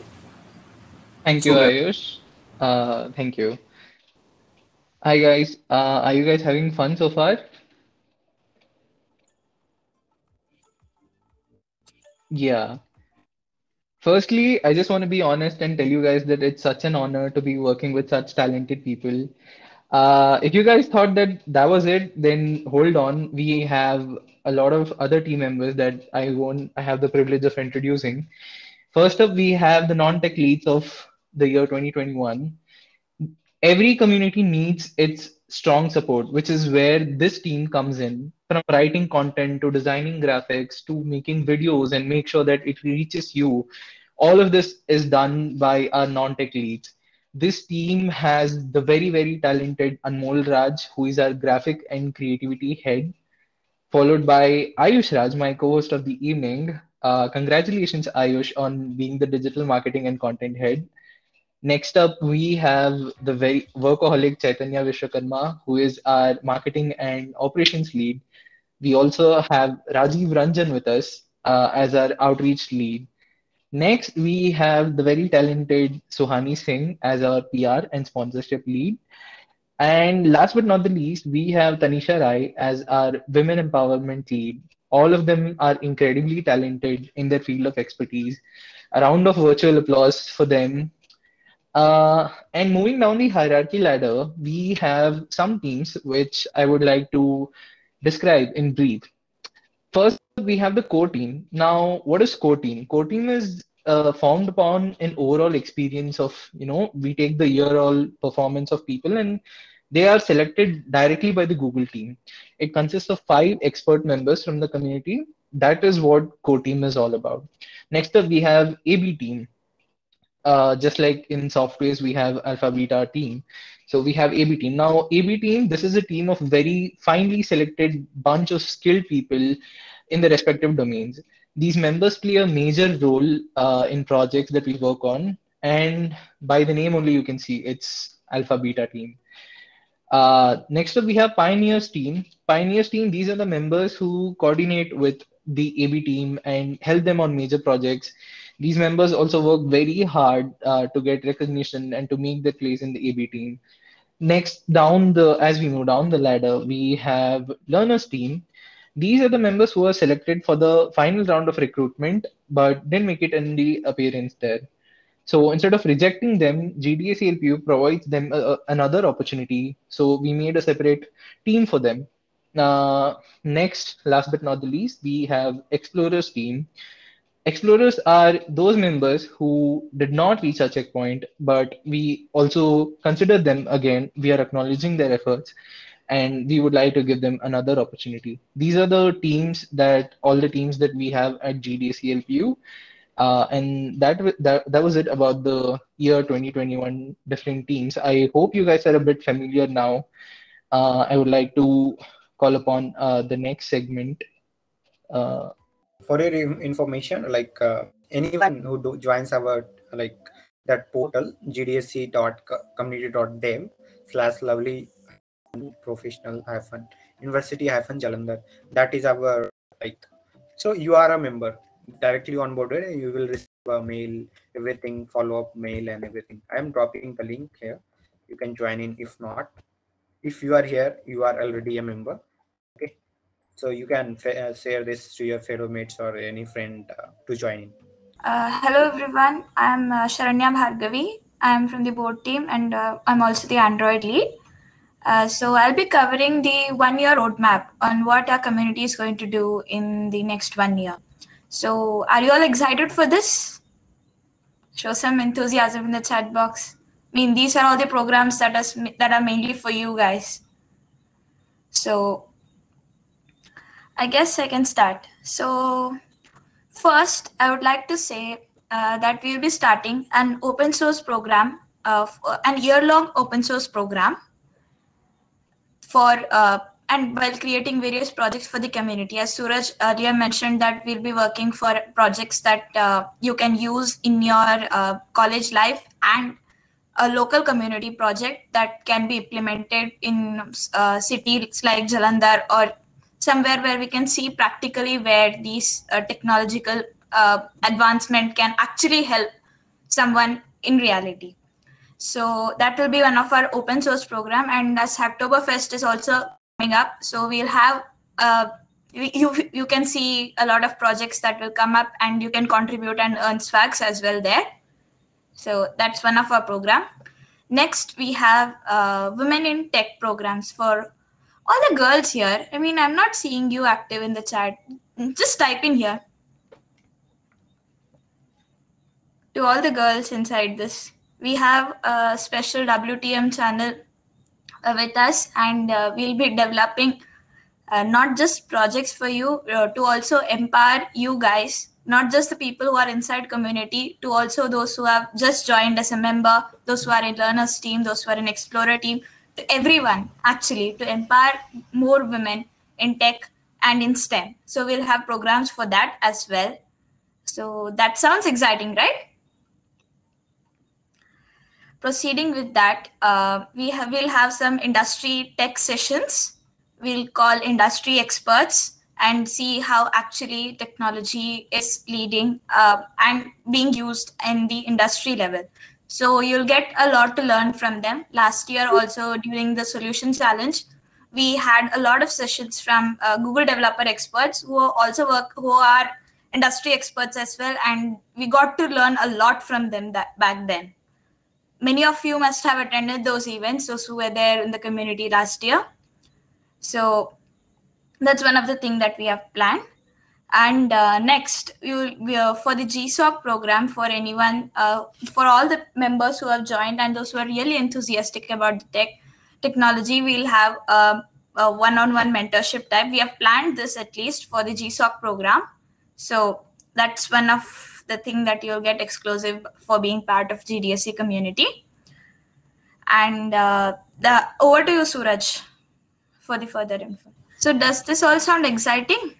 Thank you, so, Ayush. Uh, thank you. Hi guys, are you guys having fun so far? Yeah. Firstly, I just want to be honest and tell you guys that it's such an honor to be working with such talented people. Uh, if you guys thought that that was it, then hold on. We have a lot of other team members that I won't. I have the privilege of introducing. First up, we have the non-tech leads of the year 2021. Every community needs its strong support, which is where this team comes in. From writing content to designing graphics to making videos and make sure that it reaches you. All of this is done by our non-tech leads this team has the very, very talented Anmol Raj, who is our graphic and creativity head, followed by Ayush Raj, my co-host of the evening. Uh, congratulations, Ayush, on being the digital marketing and content head. Next up, we have the very workaholic Chaitanya Vishwakarma, who is our marketing and operations lead. We also have Rajiv Ranjan with us uh, as our outreach lead. Next, we have the very talented Suhani Singh as our PR and sponsorship lead. And last but not the least, we have Tanisha Rai as our women empowerment lead. All of them are incredibly talented in their field of expertise. A round of virtual applause for them. Uh, and moving down the hierarchy ladder, we have some teams which I would like to describe in brief. First, we have the core team. Now, what is core team? Core team is uh, formed upon an overall experience of, you know, we take the year all performance of people and they are selected directly by the Google team. It consists of five expert members from the community. That is what core team is all about. Next up, we have AB team. Uh, just like in softwares, we have alpha beta team. So we have AB team. Now, AB team, this is a team of very finely selected bunch of skilled people in the respective domains. These members play a major role uh, in projects that we work on. And by the name only, you can see it's alpha beta team. Uh, next up, we have Pioneers team. Pioneers team, these are the members who coordinate with the AB team and help them on major projects. These members also work very hard uh, to get recognition and to make their place in the AB team. Next, down the as we move down the ladder, we have learners team. These are the members who are selected for the final round of recruitment, but didn't make it in the appearance there. So instead of rejecting them, GDSCLPU provides them a, a, another opportunity. So we made a separate team for them. Uh, next, last but not the least, we have Explorers team. Explorers are those members who did not reach our checkpoint, but we also consider them again. We are acknowledging their efforts and we would like to give them another opportunity. These are the teams that all the teams that we have at GDSCLPU. Uh, and that, that that was it about the year 2021 different teams. I hope you guys are a bit familiar now. Uh, I would like to call upon uh, the next segment. Uh, for your information like uh, anyone who do, joins our like that portal gdsc.community.dev slash lovely professional hyphen university hyphen jalandhar that is our like so you are a member directly onboarded you will receive a mail everything follow up mail and everything i am dropping the link here you can join in if not if you are here you are already a member Okay. so you can uh, share this to your fellow mates or any friend uh, to join in. Uh, hello everyone, I'm uh, Sharanya Bhargavi. I'm from the board team and uh, I'm also the Android lead. Uh, so I'll be covering the one year roadmap on what our community is going to do in the next one year. So are you all excited for this? Show some enthusiasm in the chat box. I mean, these are all the programs that are, that are mainly for you guys. So I guess I can start. So, first, I would like to say uh, that we will be starting an open source program, uh, an year long open source program for uh, and while creating various projects for the community. As Suraj earlier mentioned, that we'll be working for projects that uh, you can use in your uh, college life and a local community project that can be implemented in uh, cities like Jalandhar or somewhere where we can see practically where these uh, technological uh, advancement can actually help someone in reality. So that will be one of our open source program. And as Hacktoberfest is also coming up, so we'll have uh, you you can see a lot of projects that will come up, and you can contribute and earn swags as well there. So that's one of our program. next we have uh, women in tech programs for all the girls here. I mean, I'm not seeing you active in the chat. Just type in here. To all the girls inside this, we have a special WTM channel uh, with us, and uh, we'll be developing uh, not just projects for you to also empower you guys not just the people who are inside community to also those who have just joined as a member those who are in learners team those who are in explorer team to everyone actually to empower more women in tech and in stem. So we'll have programs for that as well. So that sounds exciting right proceeding with that uh, we have, will have some industry tech sessions we'll call industry experts and see how actually technology is leading uh, and being used in the industry level. So you'll get a lot to learn from them. Last year, also during the solution challenge, we had a lot of sessions from uh, Google developer experts who also work, who are industry experts as well, and we got to learn a lot from them that back then. Many of you must have attended those events, those who were there in the community last year. So that's one of the things that we have planned. And uh, next, you we, uh, for the GSOC program for anyone, uh, for all the members who have joined and those who are really enthusiastic about the tech technology, we'll have a, a one-on-one mentorship type. We have planned this at least for the GSOC program. So that's one of the thing that you'll get exclusive for being part of GDSC community. And uh, the over to you, Suraj, for the further info. So does this all sound exciting?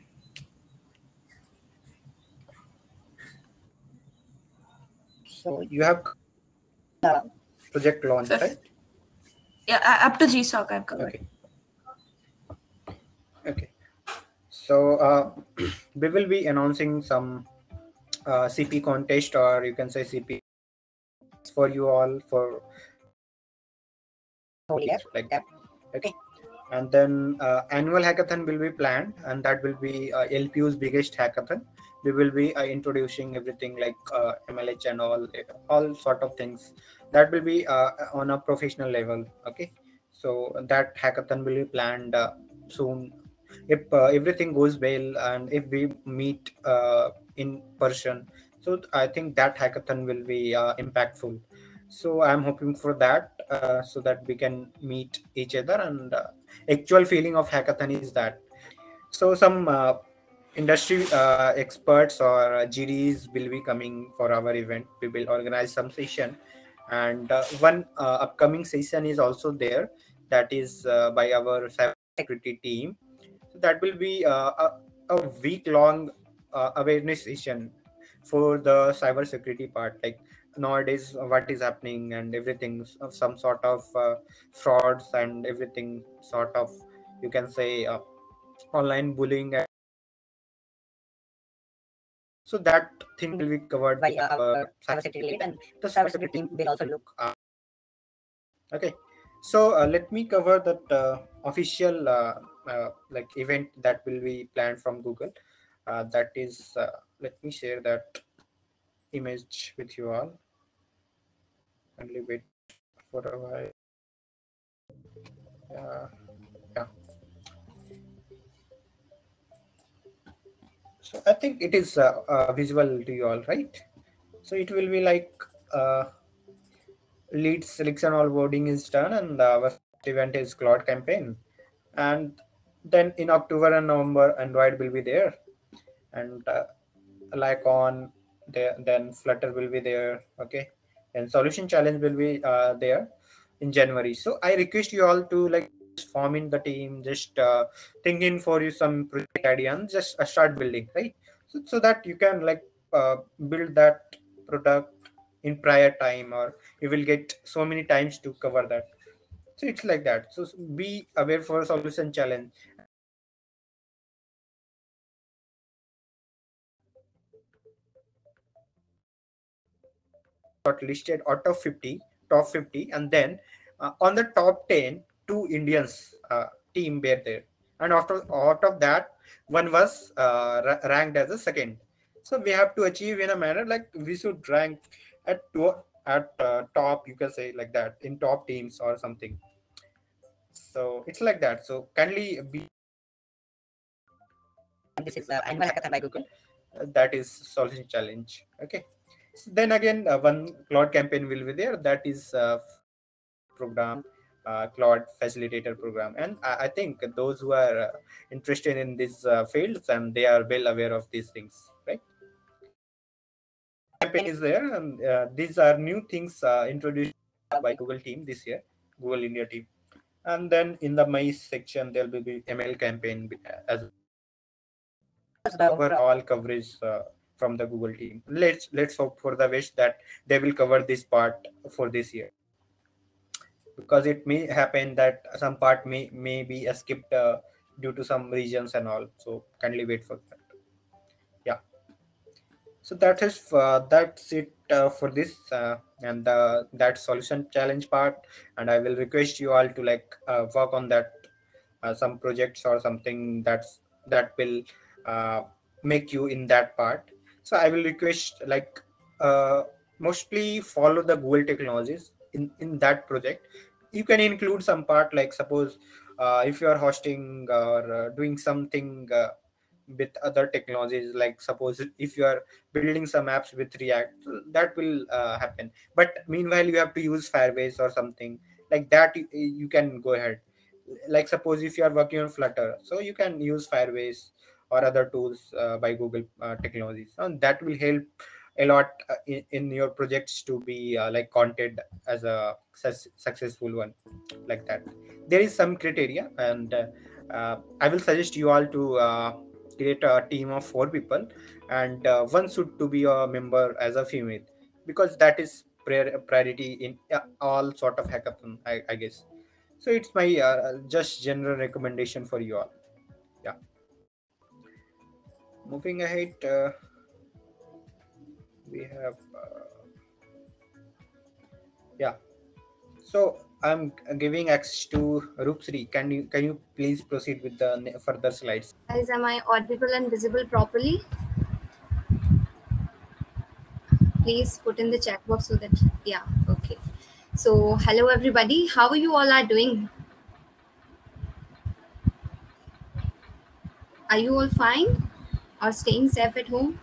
So you have uh, project launch, right? Yeah, uh, up to GSOC I've covered. Okay. Okay. So uh, (clears throat) we will be announcing some uh, CP contest or you can say CP for you all for like that. Okay. And then uh, annual hackathon will be planned and that will be uh, lpu's biggest hackathon. We will be uh, introducing everything like uh, mlh and all all sort of things. That will be uh, on a professional level okay? So that hackathon will be planned uh, soon if everything goes well and if we meet in person. So i think that hackathon will be impactful. So i'm hoping for that so that we can meet each other and actual feeling of hackathon is that. So some uh, industry uh, experts or uh, gds will be coming for our event. We will organize some session and uh, one uh, upcoming session is also there. That is uh, by our security team that will be a, a week long awareness session for the cyber security part. Like nowadays what is happening and everything some sort of uh, frauds and everything sort of you can say uh, online bullying so that thing will be covered by uh, our cybersecurity. lead and the cybersecurity team will also look. Uh, okay. So uh, let me cover that uh, official uh, uh, like event that will be planned from google uh, that is uh, let me share that image with you all only wait for a while. Uh, yeah. So I think it is uh, uh, visible to you all, right? So it will be like uh, lead selection onboarding is done and our event is cloud campaign. And then in October and November, Android will be there. And uh, like on there, then Flutter will be there. Okay and solution challenge will be uh, there in January. So I request you all to like form in the team, just uh, thinking for you some project idea and just uh, start building, right? So, so that you can like uh, build that product in prior time or you will get so many times to cover that. So it's like that. So be aware for solution challenge got listed out of 50 top 50 and then uh, on the top 10 two indians uh, team were there. And after out of that one was uh, ranked as a second. So we have to achieve in a manner like we should rank at at uh, top you can say like that in top teams or something. So it's like that. So kindly be this is uh, annual hackathon by google. Uh, that is solution challenge. Okay then again uh, one cloud campaign will be there. That is uh, program uh, cloud facilitator program. And I, I think those who are uh, interested in these uh, fields and they are well aware of these things right? Campaign is there and uh, these are new things uh, introduced by google team this year google india team. And then in the my section there will be ml campaign as overall coverage uh, from the google team. Let's let's hope for the wish that they will cover this part for this year. Because it may happen that some part may may be skipped uh, due to some reasons and all. So kindly wait for that. Yeah. So that is uh, that's it uh, for this uh, and uh, that solution challenge part. And i will request you all to like uh, work on that uh, some projects or something that's that will make you in that part so i will request like uh, mostly follow the google technologies in in that project. You can include some part like suppose uh, if you are hosting or uh, doing something uh, with other technologies like suppose if you are building some apps with react that will uh, happen. But meanwhile you have to use firebase or something like that you, you can go ahead. Like suppose if you are working on flutter so you can use firebase or other tools uh, by google uh, technologies. And that will help a lot uh, in, in your projects to be like counted as a success, successful one like that. There is some criteria and i will suggest you all to create a team of four people and uh, one should to be a member as a female because that is prior- priority in all sort of hackathon I, I guess. So it's my uh, just general recommendation for you all. Yeah moving ahead uh, we have uh, yeah so i'm giving access to Roopsri. can you can you please proceed with the further slides Guys, am I audible and visible properly? Please put in the chat box so that, yeah, okay. So, hello everybody. How are you all are doing? Are you all fine or staying safe at home?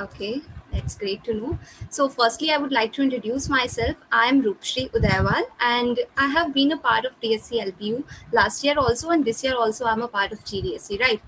Okay, that's great to know. So, firstly, I would like to introduce myself. I am Rupshri Udayawal and I have been a part of DSC LPU last year also, and this year also, I'm a part of GDSC, right?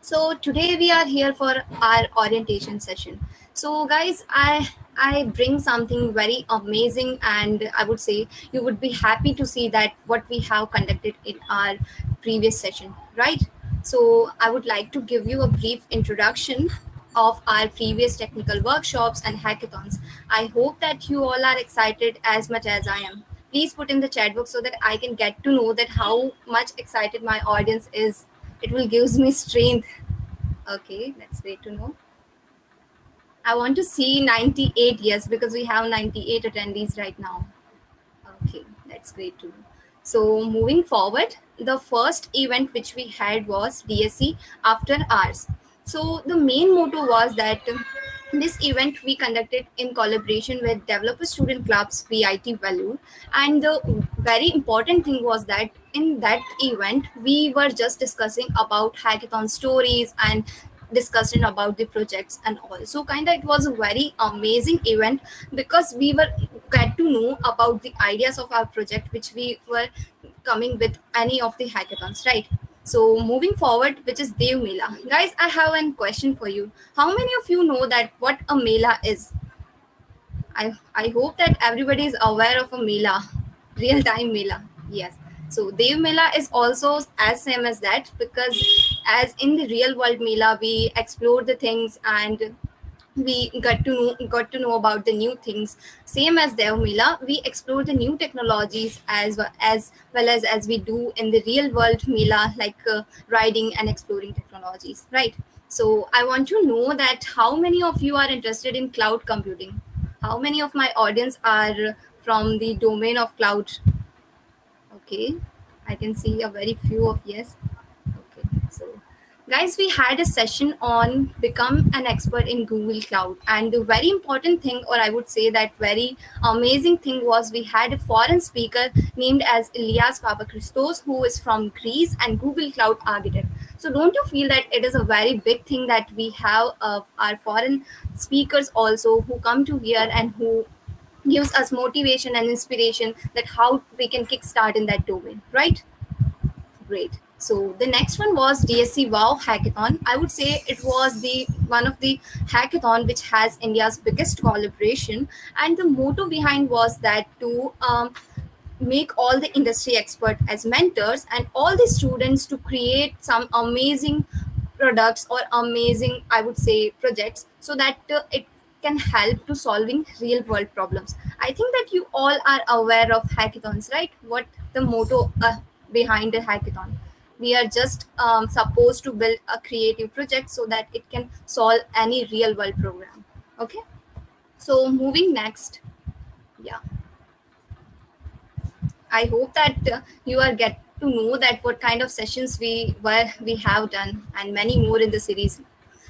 So, today we are here for our orientation session. So, guys, I I bring something very amazing, and I would say you would be happy to see that what we have conducted in our previous session, right? So, I would like to give you a brief introduction of our previous technical workshops and hackathons. I hope that you all are excited as much as I am. Please put in the chat box so that I can get to know that how much excited my audience is. It will gives me strength. Okay, that's great to know. I want to see 98 yes because we have 98 attendees right now. Okay, that's great to know. So moving forward, the first event which we had was DSC after hours. So the main motto was that this event we conducted in collaboration with Developer Student Clubs VIT Vellore. And the very important thing was that in that event, we were just discussing about hackathon stories and discussing about the projects and all. So kind of it was a very amazing event because we were get to know about the ideas of our project which we were coming with any of the hackathons, right? So moving forward, which is Dev Mela. Guys, I have a question for you. How many of you know that what a Mela is? I, I hope that everybody is aware of a Mela, real time Mela. Yes. So Dev Mela is also as same as that because as in the real world Mela, we explore the things and we got to know got to know about the new things. Same as Dev Mela, we explore the new technologies as well as well as as we do in the real world Mela, like uh, riding and exploring technologies right? So i want to know that how many of you are interested in cloud computing? How many of my audience are from the domain of cloud okay. I can see a very few of yes. Okay so guys we had a session on become an expert in google cloud. And the very important thing or i would say that very amazing thing was we had a foreign speaker named as Ilias Papachristos who is from Greece and Google Cloud architect. So don't you feel that it is a very big thing that we have uh, our foreign speakers also who come to here and who gives us motivation and inspiration that how we can kickstart in that domain right? Great. So the next one was DSC Wow Hackathon. I would say it was the one of the hackathon which has India's biggest collaboration, and the motto behind was that to um, make all the industry expert as mentors and all the students to create some amazing products or amazing, I would say, projects so that uh, it can help to solving real world problems. I think that you all are aware of hackathons, right? What the motto uh, behind a hackathon. We are just um, supposed to build a creative project so that it can solve any real world program. Okay? So moving next. Yeah. I hope that uh, you are get to know that what kind of sessions we were we have done and many more in the series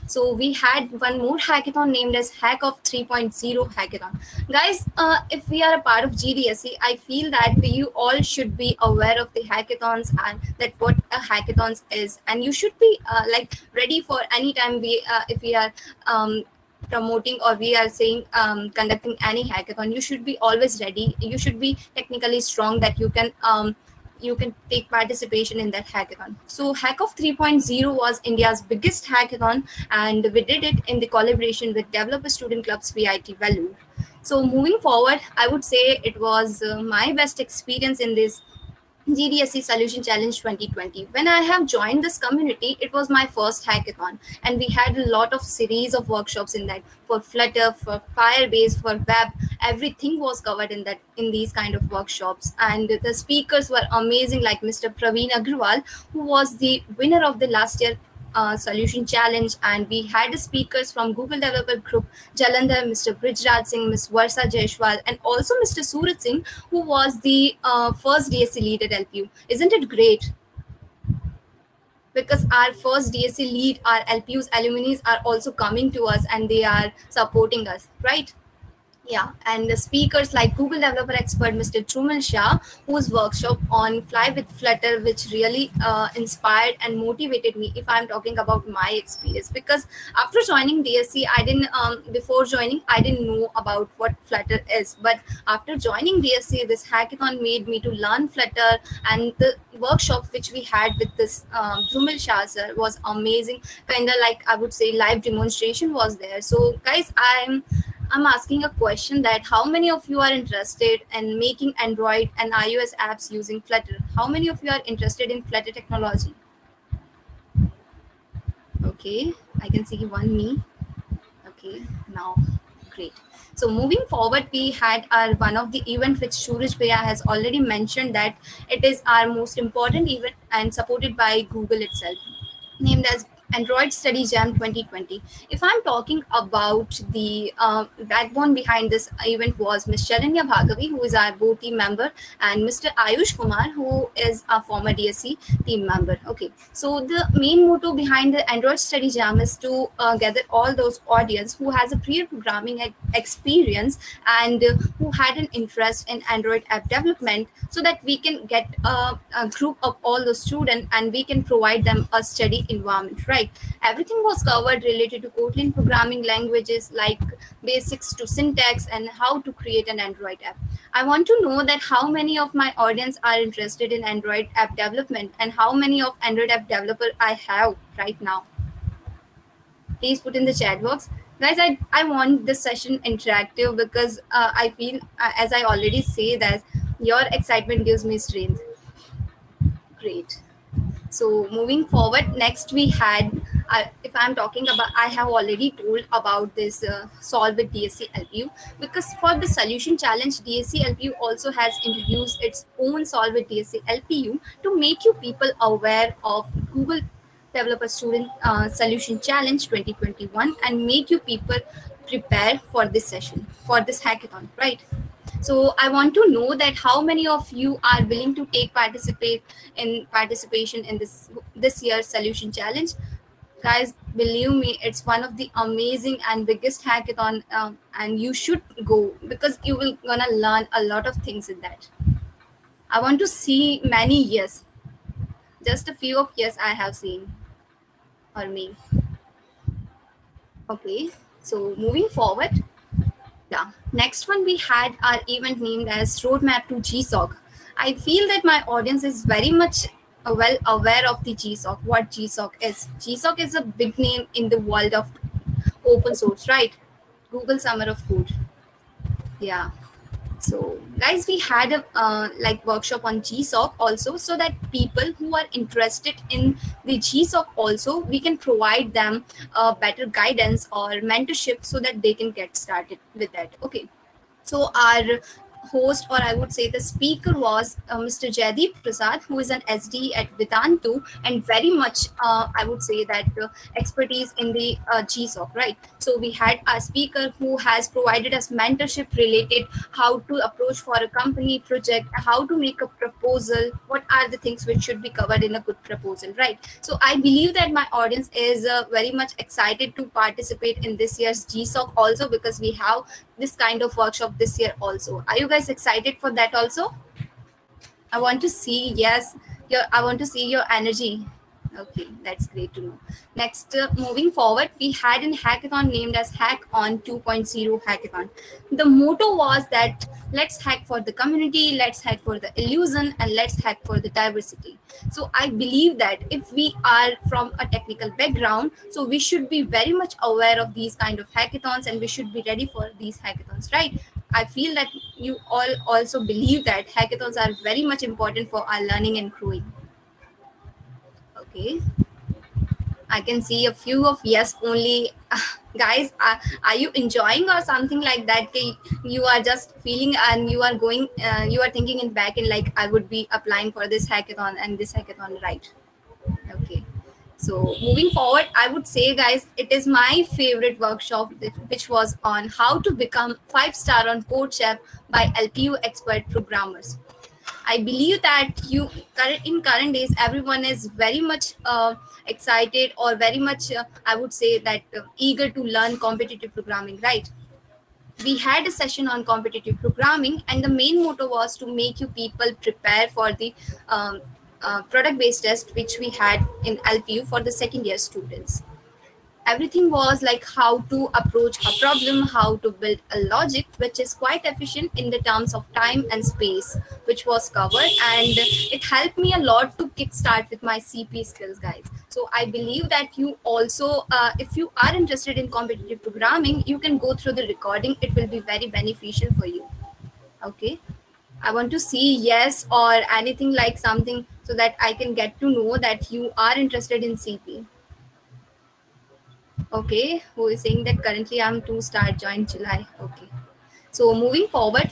so we had one more hackathon named as Hack of 3.0 hackathon. Guys, uh, if we are a part of GDSC, I feel that you all should be aware of the hackathons and that what a hackathons is, and you should be uh, like ready for any time we uh, if we are um, promoting or we are saying um, conducting any hackathon you should be always ready you should be technically strong that you can um, you can take participation in that hackathon. So Hackoff 3.0 was India's biggest hackathon and we did it in the collaboration with Developer Student Clubs VIT Vellore. So moving forward, I would say it was uh, my best experience in this GDSC Solution Challenge 2020. When I have joined this community, it was my first hackathon, and we had a lot of series of workshops in that for Flutter, for Firebase, for web. Everything was covered in that in these kind of workshops, and the speakers were amazing, like Mr. Praveen Agrawal, who was the winner of the last year uh, solution challenge and we had speakers from google developer group jalandhar mr brijraj singh ms varsa jaishwal and also mr suraj singh who was the uh, first dsc lead at lpu isn't it great? Because our first dsc lead our lpu's alumni are also coming to us and they are supporting us right yeah, and the speakers like Google developer expert Mr. Dhumil Shah, whose workshop on Fly with Flutter, which really uh, inspired and motivated me. If I'm talking about my experience, because after joining DSC, I didn't um, before joining I didn't know about what Flutter is, but after joining DSC, this hackathon made me to learn Flutter, and the workshop which we had with this um, Dhumil Shah sir was amazing. Kind of like I would say live demonstration was there. So guys, I'm I'm asking a question that how many of you are interested in making Android and iOS apps using Flutter? How many of you are interested in Flutter technology? Okay, I can see one me. Okay, now great. So moving forward, we had our one of the event which Suraj Bhaiya has already mentioned that it is our most important event and supported by Google itself, named as Android Study Jam 2020. If I'm talking about the uh, backbone behind this event was Ms. Sharanya Bhargavi, who is our board team member, and Mr. Ayush Kumar, who is a former DSC team member. Okay, so the main motto behind the Android Study Jam is to uh, gather all those audience who has a prior programming experience and uh, who had an interest in Android app development so that we can get a, a group of all the students and we can provide them a study environment, right? Right. Everything was covered related to kotlin programming languages like basics to syntax and how to create an android app. I want to know that how many of my audience are interested in android app development and how many of android app developer i have right now. Please put in the chat box. Guys i, I want this session interactive because uh, i feel uh, as i already say that your excitement gives me strength. Great so moving forward, next we had, uh, if I'm talking about, I have already told about this uh, Solve with DSC LPU because for the solution challenge, DSC LPU also has introduced its own Solve with DSC LPU to make you people aware of Google Developer Student uh, Solution Challenge 2021 and make you people prepare for this session, for this hackathon, right? So I want to know that how many of you are willing to take participate in participation in this this year's solution challenge. guys believe me it's one of the amazing and biggest hackathon um, and you should go because you will gonna learn a lot of things in that. I want to see many yes just a few of yes i have seen or me. Okay so moving forward yeah next one we had our event named as roadmap to gsoc i feel that my audience is very much uh, well aware of the GSOC, what GSOC is. GSOC is a big name in the world of open source, right? Google Summer of Code. Yeah. So, guys, we had a uh, like workshop on GSOC also, so that people who are interested in the GSOC also, we can provide them uh, better guidance or mentorship so that they can get started with that. Okay. So our host or I would say the speaker was uh, Mr. Jaideep Prasad, who is an SD at Vedantu and very much, uh, I would say that uh, expertise in the uh, GSOC, right? So we had a speaker who has provided us mentorship related how to approach for a company project, how to make a proposal, what are the things which should be covered in a good proposal, right? So I believe that my audience is uh, very much excited to participate in this year's GSOC also because we have this kind of workshop this year also. Are you guys excited for that also? I want to see, yes, your I want to see your energy. Okay, that's great to know. Next, uh, moving forward, we had a hackathon named as Hack on 2.0 Hackathon. The motto was that let's hack for the community, let's hack for the illusion, and let's hack for the diversity. So I believe that if we are from a technical background, so we should be very much aware of these kind of hackathons and we should be ready for these hackathons, right? I feel that you all also believe that hackathons are very much important for our learning and growing. Okay. I can see a few of yes only. (laughs) Guys, are, are you enjoying or something like that? You are just feeling and you are going, uh, you are thinking in back and like I would be applying for this hackathon and this hackathon, right? Okay. So moving forward, I would say, guys, it is my favorite workshop, which was on how to become five star on CodeChef by LPU expert programmers. I believe that you in current days, everyone is very much uh, excited or very much, uh, I would say that uh, eager to learn competitive programming, right? we had a session on competitive programming and the main motto was to make you people prepare for the um, uh, product based test which we had in lpu for the second year students everything was like how to approach a problem, how to build a logic which is quite efficient in the terms of time and space, which was covered. And it helped me a lot to kickstart with my CP skills, guys. So I believe that you also, uh, if you are interested in competitive programming, you can go through the recording. It will be very beneficial for you. Okay. I want to see yes or anything like something so that I can get to know that you are interested in CP okay who is saying that currently i'm to start join july. Okay. So moving forward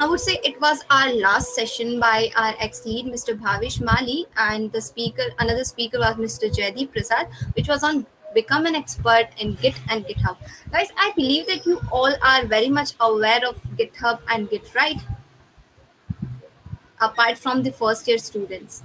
i would say it was our last session by our ex-lead mr bhavesh mali and the speaker another speaker was mr jaideep prasad which was on become an expert in git and github. Guys i believe that you all are very much aware of github and git right? Apart from the first year students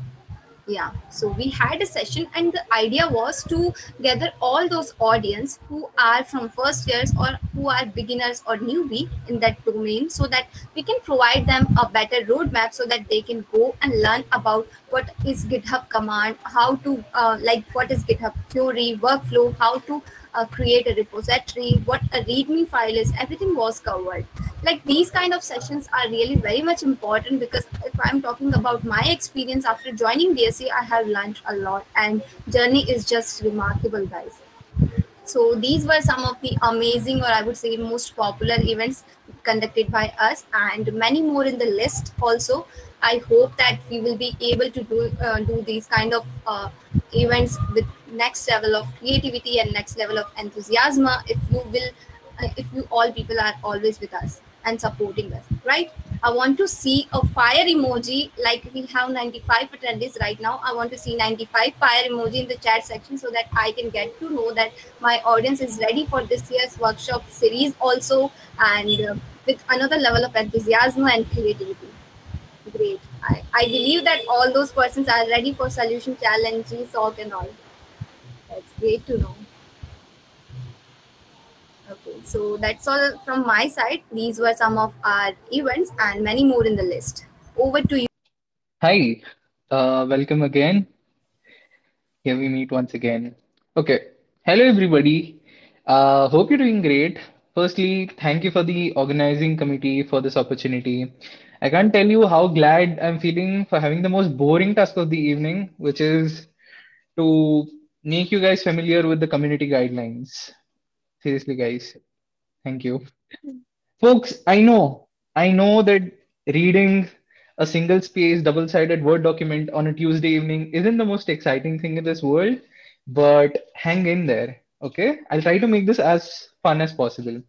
yeah. So we had a session and the idea was to gather all those audience who are from first years or who are beginners or newbie in that domain so that we can provide them a better roadmap so that they can go and learn about what is github command how to uh, like what is github theory workflow how to uh, create a repository what a readme file is everything was covered. Like these kind of sessions are really very much important because if i'm talking about my experience after joining DSC, i have learned a lot and journey is just remarkable guys. So these were some of the amazing or i would say most popular events conducted by us and many more in the list also. I hope that we will be able to do uh, do these kind of uh, events with next level of creativity and next level of enthusiasm if you will if you all people are always with us and supporting us, right? I want to see a fire emoji like we have 95 attendees right now. I want to see 95 fire emoji in the chat section so that I can get to know that my audience is ready for this year's workshop series also and uh, with another level of enthusiasm and creativity. Great. I, I believe that all those persons are ready for solution challenge, SOC and all. That's Great to know. Okay, so that's all from my side. These were some of our events and many more in the list. Over to you. Hi, uh, welcome again. Here we meet once again. Okay, hello everybody. Uh, hope you're doing great. Firstly, thank you for the organizing committee for this opportunity. I can't tell you how glad I'm feeling for having the most boring task of the evening, which is to make you guys familiar with the community guidelines. Seriously, guys, thank you. Folks, I know, I know that reading a single space, double sided Word document on a Tuesday evening isn't the most exciting thing in this world, but hang in there. Okay. I'll try to make this as fun as possible.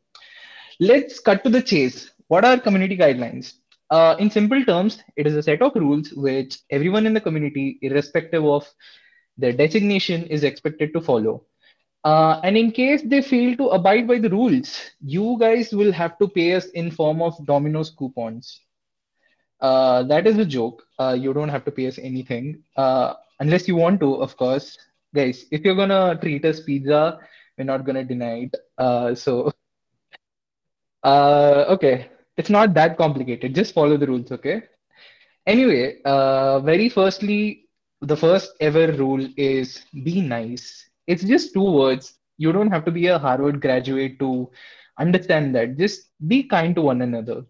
Let's cut to the chase. What are community guidelines? Uh, in simple terms, it is a set of rules which everyone in the community, irrespective of their designation, is expected to follow. Uh, and in case they fail to abide by the rules, you guys will have to pay us in form of Domino's coupons. Uh, that is a joke. Uh, you don't have to pay us anything uh, unless you want to, of course. Guys, if you're gonna treat us pizza, we're not gonna deny it. Uh, so, (laughs) uh, okay, it's not that complicated. Just follow the rules, okay? Anyway, very firstly, the first ever rule is be nice. It's just two words. You don't have to be a Harvard graduate to understand that. Just be kind to one another.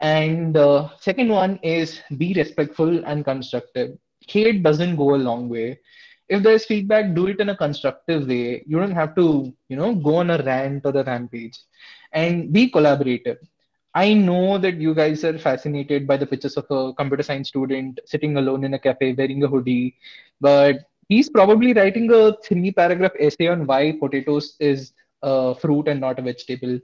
And the second one is be respectful and constructive. Hate doesn't go a long way. If there's feedback, do it in a constructive way. You don't have to, you know, go on a rant or a rampage. And be collaborative. I know that you guys are fascinated by the pictures of a computer science student sitting alone in a cafe wearing a hoodie, but he's probably writing a three paragraph essay on why potatoes is a fruit and not a vegetable.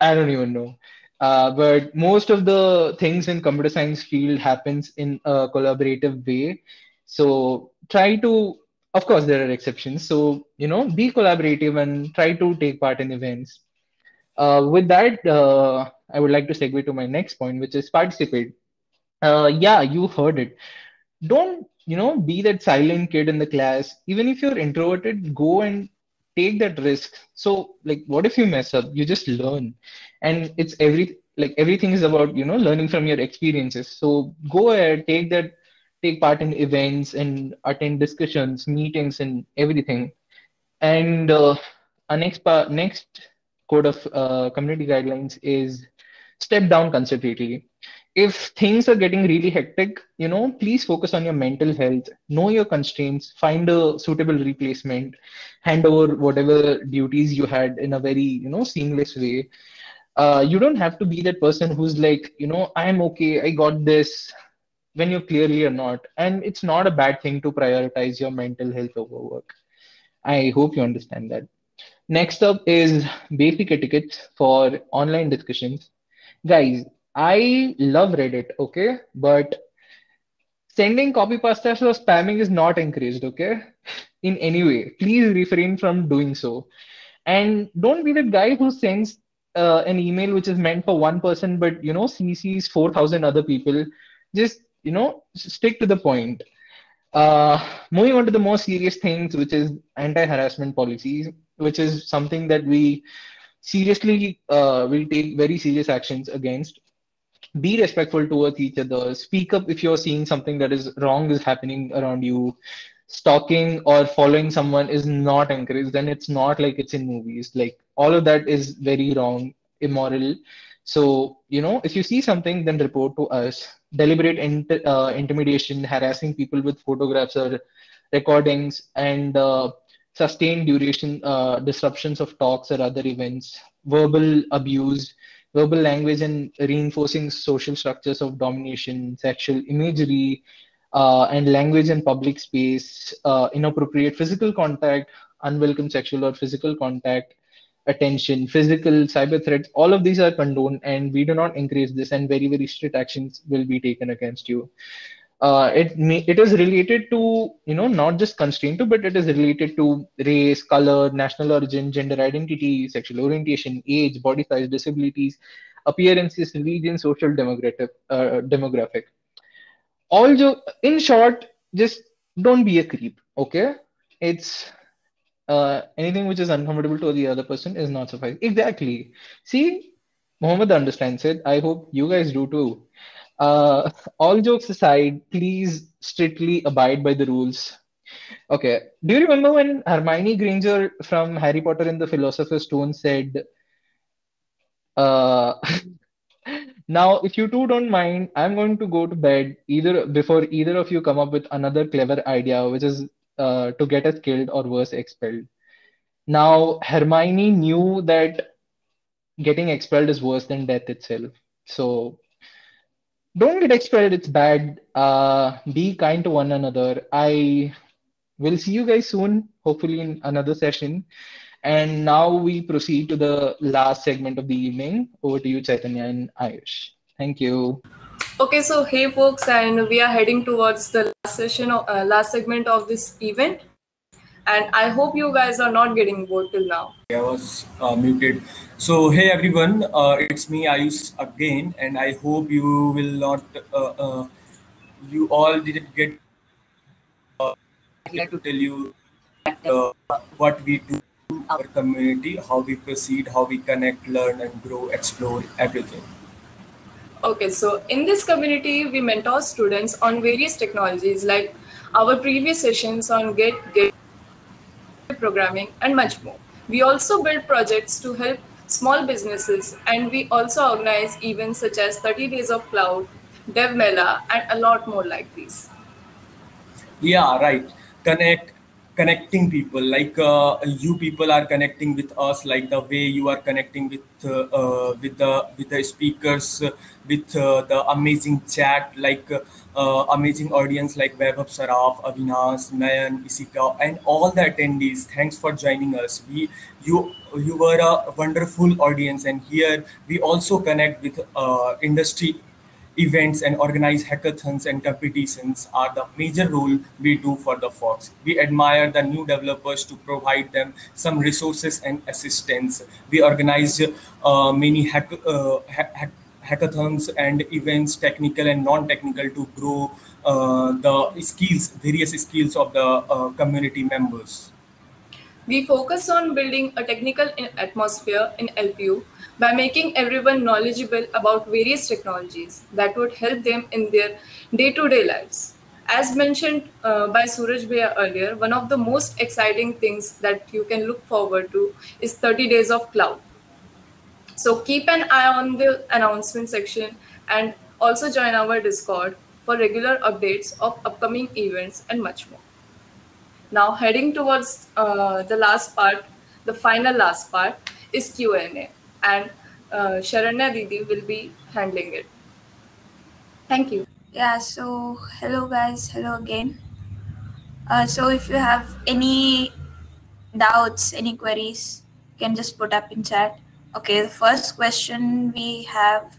I don't even know. Uh, but most of the things in computer science field happens in a collaborative way. So try to, of course, there are exceptions. So you know, be collaborative and try to take part in events. Uh, with that, uh, I would like to segue to my next point, which is participate. Uh, yeah, you heard it. Don't you know be that silent kid in the class. Even if you're introverted, go and take that risk so like what if you mess up you just learn and it's every like everything is about you know learning from your experiences so go ahead take that take part in events and attend discussions meetings and everything and uh, our next part next code of uh, community guidelines is step down considerately if things are getting really hectic you know please focus on your mental health. Know your constraints. Find a suitable replacement. Hand over whatever duties you had in a very you know seamless way. Uh, you don't have to be that person who's like you know i'm okay. I got this when you clearly are not. And it's not a bad thing to prioritize your mental health over work. I hope you understand that. Next up is basic etiquette for online discussions guys I love Reddit, okay? But sending copy pastas or spamming is not encouraged, okay? In any way. Please refrain from doing so. And don't be the guy who sends uh, an email which is meant for one person, but you know, CCs 4,000 other people. Just, you know, stick to the point. Uh, moving on to the more serious things, which is anti-harassment policies, which is something that we seriously uh, will take very serious actions against. Be respectful towards each other. Speak up if you're seeing something that is wrong is happening around you. Stalking or following someone is not encouraged then it's not like it's in movies. Like all of that is very wrong immoral. So you know if you see something then report to us. Deliberate uh, intimidation harassing people with photographs or recordings and uh, sustained duration uh, disruptions of talks or other events verbal abuse verbal language and reinforcing social structures of domination, sexual imagery, uh, and language in public space, uh, inappropriate physical contact, unwelcome sexual or physical contact, attention, physical, cyber threats, all of these are condoned, and we do not encourage this, and very, very strict actions will be taken against you uh, it it is related to you know not just constraint to but it is related to race color national origin gender identity sexual orientation age body size disabilities appearances religion social demographic uh, demographic all jo- in short just don't be a creep okay it's uh, anything which is uncomfortable to the other person is not suffice. Exactly. See, Mohammed understands it. I hope you guys do too. Uh, all jokes aside, please strictly abide by the rules. Okay. Do you remember when Hermione Granger from Harry Potter and the Philosopher's Stone said, uh, (laughs) now, if you two don't mind, I'm going to go to bed either before either of you come up with another clever idea, which is uh, to get us killed or worse, expelled. Now, Hermione knew that getting expelled is worse than death itself. So don't get expelled, it's bad. Uh, be kind to one another. I will see you guys soon, hopefully in another session. And now we proceed to the last segment of the evening. Over to you, Chaitanya and Ayush. Thank you. Okay, so hey folks, and we are heading towards the last session, uh, last segment of this event. And I hope you guys are not getting bored till now. I was uh, muted. So, hey everyone, uh, it's me Ayush again, and I hope you will not, uh, uh, you all didn't get. Uh, I'd like to tell you uh, what we do in our community, how we proceed, how we connect, learn, and grow, explore everything. Okay, so in this community, we mentor students on various technologies like our previous sessions on Git, Git programming, and much more. We also build projects to help small businesses, and we also organize events such as 30 Days of Cloud, DevMela, and a lot more like these. Yeah, right. Connect, connecting people. Like uh, you people are connecting with us, like the way you are connecting with uh, uh, with the with the speakers, uh, with uh, the amazing chat, like uh, amazing audience like Vaibhav Saraf, Avinash, Nayan, Isika, and all the attendees. Thanks for joining us. We you you were a wonderful audience, and here we also connect with uh, industry events and organize hackathons and competitions are the major role we do for the Fox. We admire the new developers to provide them some resources and assistance. We organize uh, many hack, uh, hack, hackathons and events, technical and non-technical, to grow uh, the skills, various skills of the uh, community members. We focus on building a technical atmosphere in LPU by making everyone knowledgeable about various technologies that would help them in their day-to-day lives. As mentioned uh, by Suraj Bhaiya earlier, one of the most exciting things that you can look forward to is 30 days of cloud. So keep an eye on the announcement section and also join our Discord for regular updates of upcoming events and much more. Now heading towards uh, the last part, the final last part is Q&A and uh, Sharanya Didi will be handling it. Thank you. Yeah, so hello guys, hello again. Uh, so if you have any doubts, any queries, you can just put up in chat. Okay, the first question we have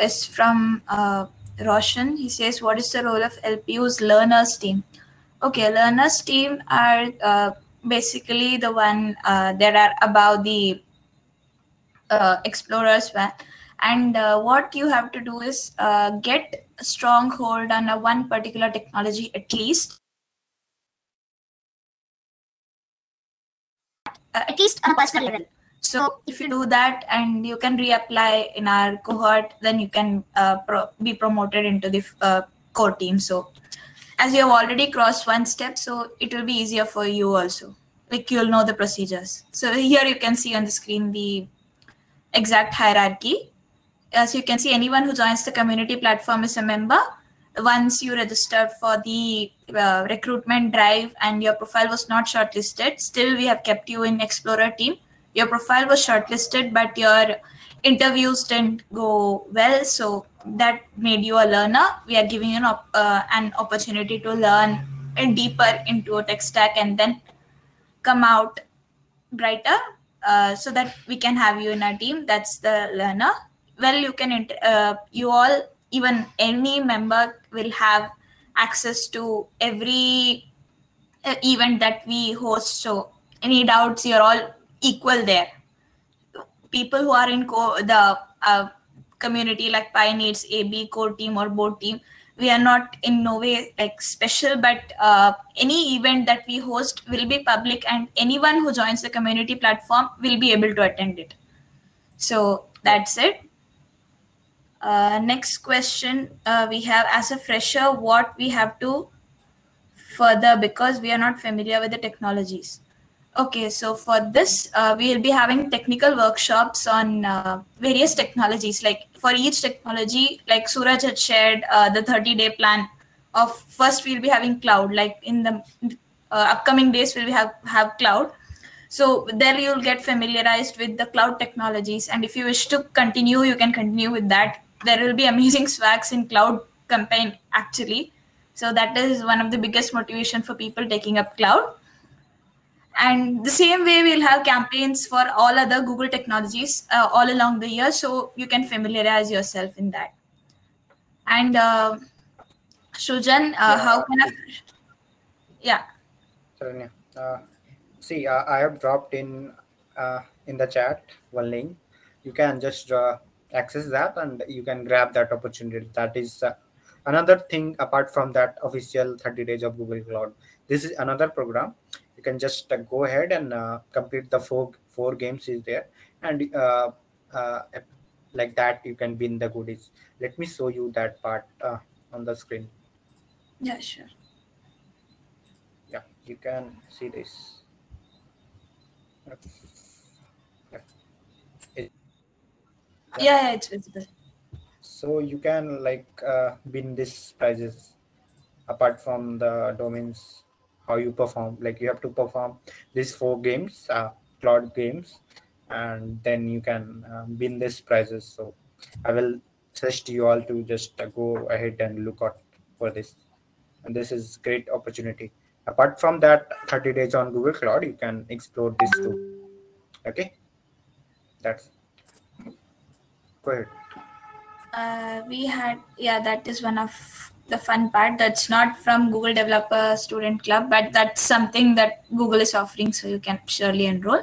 is from uh, Roshan. He says, what is the role of LPU's learners team? Okay, learners team are uh, basically the one uh, that are about the uh, explorers van and uh, what you have to do is uh, get a strong hold on a one particular technology at least uh, at least on a personal level so if you do that and you can reapply in our cohort then you can uh, pro be promoted into the uh, core team so as you have already crossed one step so it will be easier for you also like you'll know the procedures so here you can see on the screen the exact hierarchy. As you can see, anyone who joins the community platform is a member. Once you registered for the uh, recruitment drive and your profile was not shortlisted, still we have kept you in Explorer team. Your profile was shortlisted, but your interviews didn't go well. So that made you a learner. We are giving you an, op uh, an opportunity to learn deeper into a tech stack and then come out brighter uh, so that we can have you in our team. That's the learner. Well, you can, uh, you all, even any member will have access to every uh, event that we host. So any doubts, you're all equal there. People who are in the uh, community like pioneers, AB, core team or board team we are not in no way like special, but uh, any event that we host will be public, and anyone who joins the community platform will be able to attend it. So that's it. Uh, next question uh, we have as a fresher, what we have to further because we are not familiar with the technologies. Okay, so for this, uh, we will be having technical workshops on uh, various technologies. Like for each technology, like Suraj had shared uh, the 30 day plan of first we'll be having cloud. Like in the uh, upcoming days, we'll have, have cloud. So there you'll get familiarized with the cloud technologies. And if you wish to continue, you can continue with that. There will be amazing (laughs) swags in cloud campaign actually. So that is one of the biggest motivation for people taking up cloud and the same way we'll have campaigns for all other google technologies uh, all along the year so you can familiarize yourself in that and uh, Shujan, uh, how can I? Yeah. Sharanya, uh, see, uh, I have dropped in uh, in the chat one link. You can just uh, access that and you can grab that opportunity. That is uh, another thing apart from that official 30 days of Google Cloud. This is another program you can just uh, go ahead and uh, complete the four four games is there. And uh, like that you can win the goodies. Let me show you that part on the screen. Yeah sure. Yeah you can see this. It, yeah, yeah it's visible. So you can like uh, win these prizes apart from the domains how you perform. Like you have to perform these four games uh, cloud games and then you can uh, win these prizes. So i will suggest you all to just uh, go ahead and look out for this. And this is great opportunity. Apart from that 30 days on google cloud you can explore this too. Okay? That's go ahead. Uh, we had yeah that is one of the fun part that's not from Google Developer Student Club, but that's something that Google is offering, so you can surely enroll.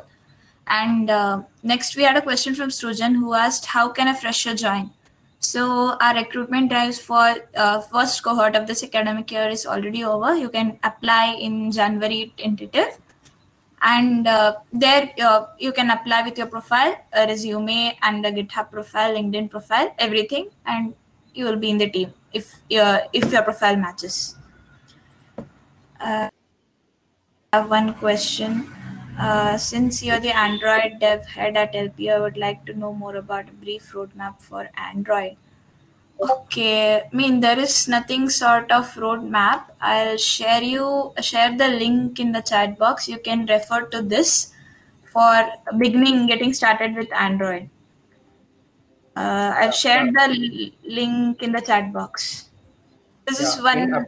And uh, next, we had a question from Strujan who asked, How can a fresher join? So, our recruitment drives for uh, first cohort of this academic year is already over. You can apply in January tentative. And uh, there uh, you can apply with your profile, a resume, and a GitHub profile, LinkedIn profile, everything, and you will be in the team if your if your profile matches. Uh, I have one question. Uh, since you're the Android dev head at LPU, I would like to know more about a brief roadmap for Android. Okay, I mean there is nothing sort of roadmap. I'll share you share the link in the chat box. You can refer to this for beginning getting started with Android. Uh, I've shared the link in the chat box. This yeah, is one.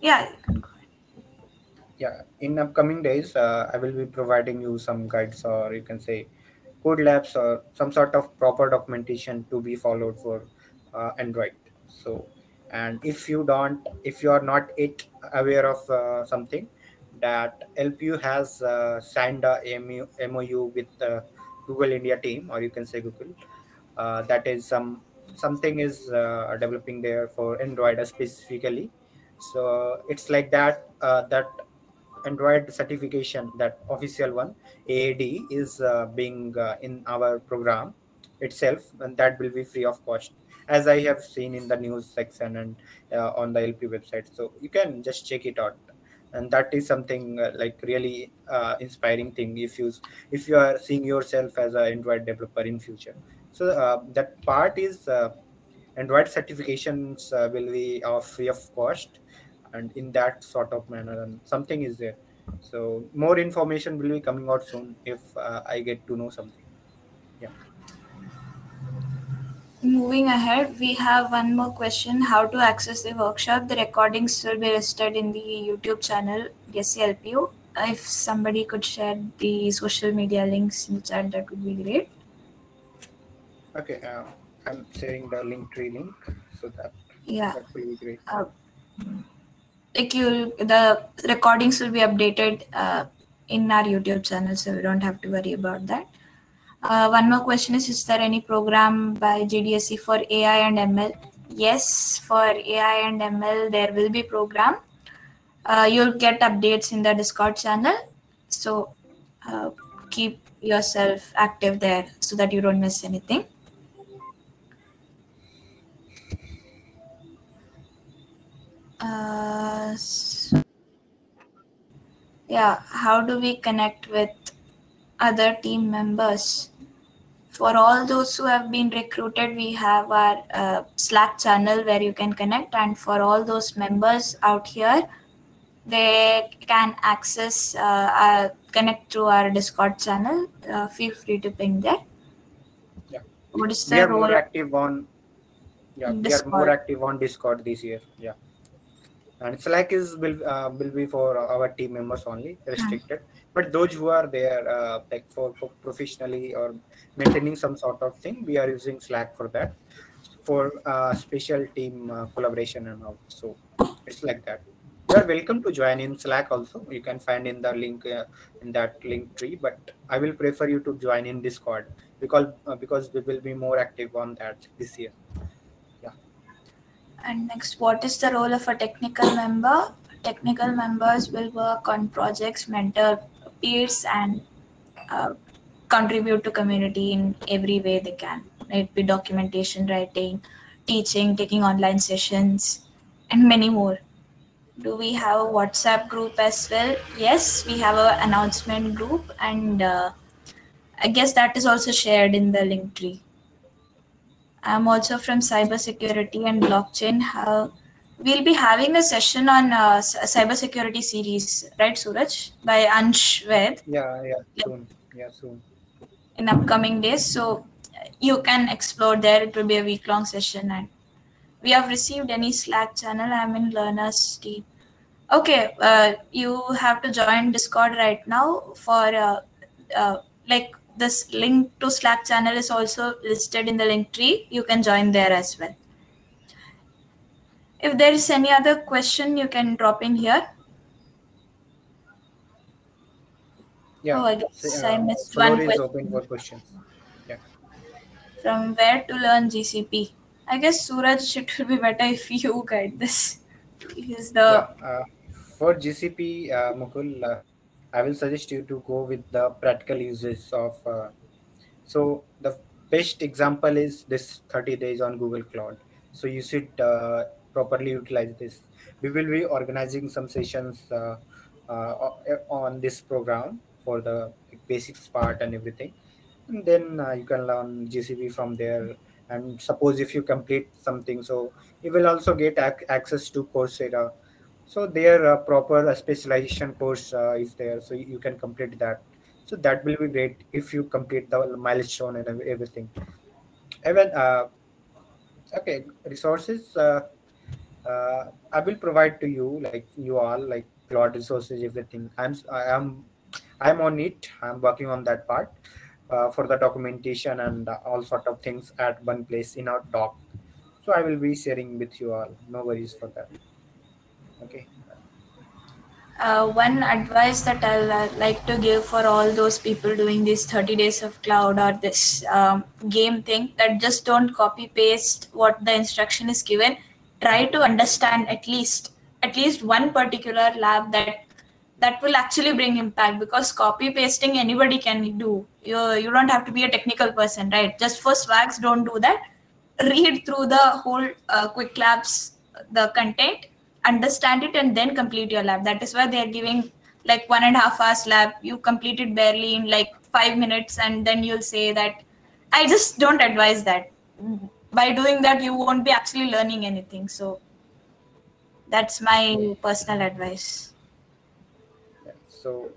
yeah. Yeah. In upcoming days, uh, I will be providing you some guides, or you can say, code labs, or some sort of proper documentation to be followed for uh, Android. So, and if you don't, if you are not yet aware of uh, something, that LPU has uh, signed a MOU with the Google India team, or you can say Google uh, that is some something is uh, developing there for android specifically. So it's like that uh, that android certification that official one aad is uh, being uh, in our program itself and that will be free of cost as i have seen in the news section and uh, on the lp website. So you can just check it out. And that is something uh, like really uh, inspiring thing if you if you are seeing yourself as an android developer in future so uh, that part is uh, Android certifications uh, will be of free of cost, and in that sort of manner, and something is there. So more information will be coming out soon if uh, I get to know something. Yeah. Moving ahead, we have one more question: How to access the workshop? The recordings will be listed in the YouTube channel DSCLPU. If somebody could share the social media links in the chat, that would be great. Okay, uh, I'm sharing the link tree link so that yeah that will be great. Uh, like you, the recordings will be updated uh, in our YouTube channel, so we don't have to worry about that. Uh, one more question is: Is there any program by GDSC for AI and ML? yes, for AI and ML, there will be program. Uh, you'll get updates in the Discord channel. So uh, keep yourself active there so that you don't miss anything. Uh, so- yeah, how do we connect with other team members? For all those who have been recruited, we have our uh, Slack channel where you can connect, and for all those members out here, they can access uh, uh, connect through our Discord channel. Uh, feel free to ping there. Yeah. What is we the are more active on yeah we are more Discord. active on discord this year yeah and slack is will uh, will be for our team members only restricted. But those who are there uh, like for, for professionally or maintaining some sort of thing we are using slack for that. For uh, special team uh, collaboration and all so it's like that. You are welcome to join in slack also. You can find in the link uh, in that link tree but i will prefer you to join in discord because uh, because we will be more active on that this year And next, what is the role of a technical member? Technical members will work on projects, mentor peers, and uh, contribute to community in every way they can. It be documentation, writing, teaching, taking online sessions, and many more. Do we have a WhatsApp group as well? Yes, we have an announcement group, and uh, I guess that is also shared in the link tree. I'm also from cybersecurity and blockchain. Uh, we'll be having a session on uh, cybersecurity series, right, Suraj, by Ansh Ved yeah yeah soon yeah soon in upcoming days. So you can explore there. It will be a week long session, and we have received any Slack channel. I'm in learners team. Okay, uh, you have to join Discord right now for uh, uh, like this link to Slack channel is also listed in the link tree. You can join there as well. If there is any other question, you can drop in here. yeah Oh, I guess so, I uh, missed one is question. open for questions yeah From where to learn GCP? I guess Suraj, it will be better if you guide this. Because the Yeah, uh, for GCP, uh, Mukul, uh, I will suggest you to go with the practical uses of. Uh, so the best example is this 30 days on Google Cloud. So you should uh, properly utilize this. We will be organizing some sessions uh, uh, on this program for the basics part and everything, and then uh, you can learn GCP from there. And suppose if you complete something, so you will also get ac- access to Coursera so their uh, proper uh, specialization course uh, is there. So you can complete that. So that will be great if you complete the milestone and everything. Even okay resources i will provide to you like you all like cloud resources everything. I'm i am i'm on it. I'm working on that part uh, for the documentation and all sort of things at one place in our doc. So i will be sharing with you all. No worries for that okay uh, one advice that uh, like to give for all those people doing this 30 days of cloud or this um, game thing that just don't copy paste what the instruction is given. Try to understand at least at least one particular lab that that will actually bring impact because copy pasting anybody can do. You you don't have to be a technical person, right? Just for swags, don't do that. Read through the whole uh, Qwiklabs the content understand it and then complete your lab. That is why they are giving like one and a half hours lab. You complete it barely in like five minutes and then you'll say that i just don't advise that. By doing that you won't be actually learning anything. So that's my personal advice. So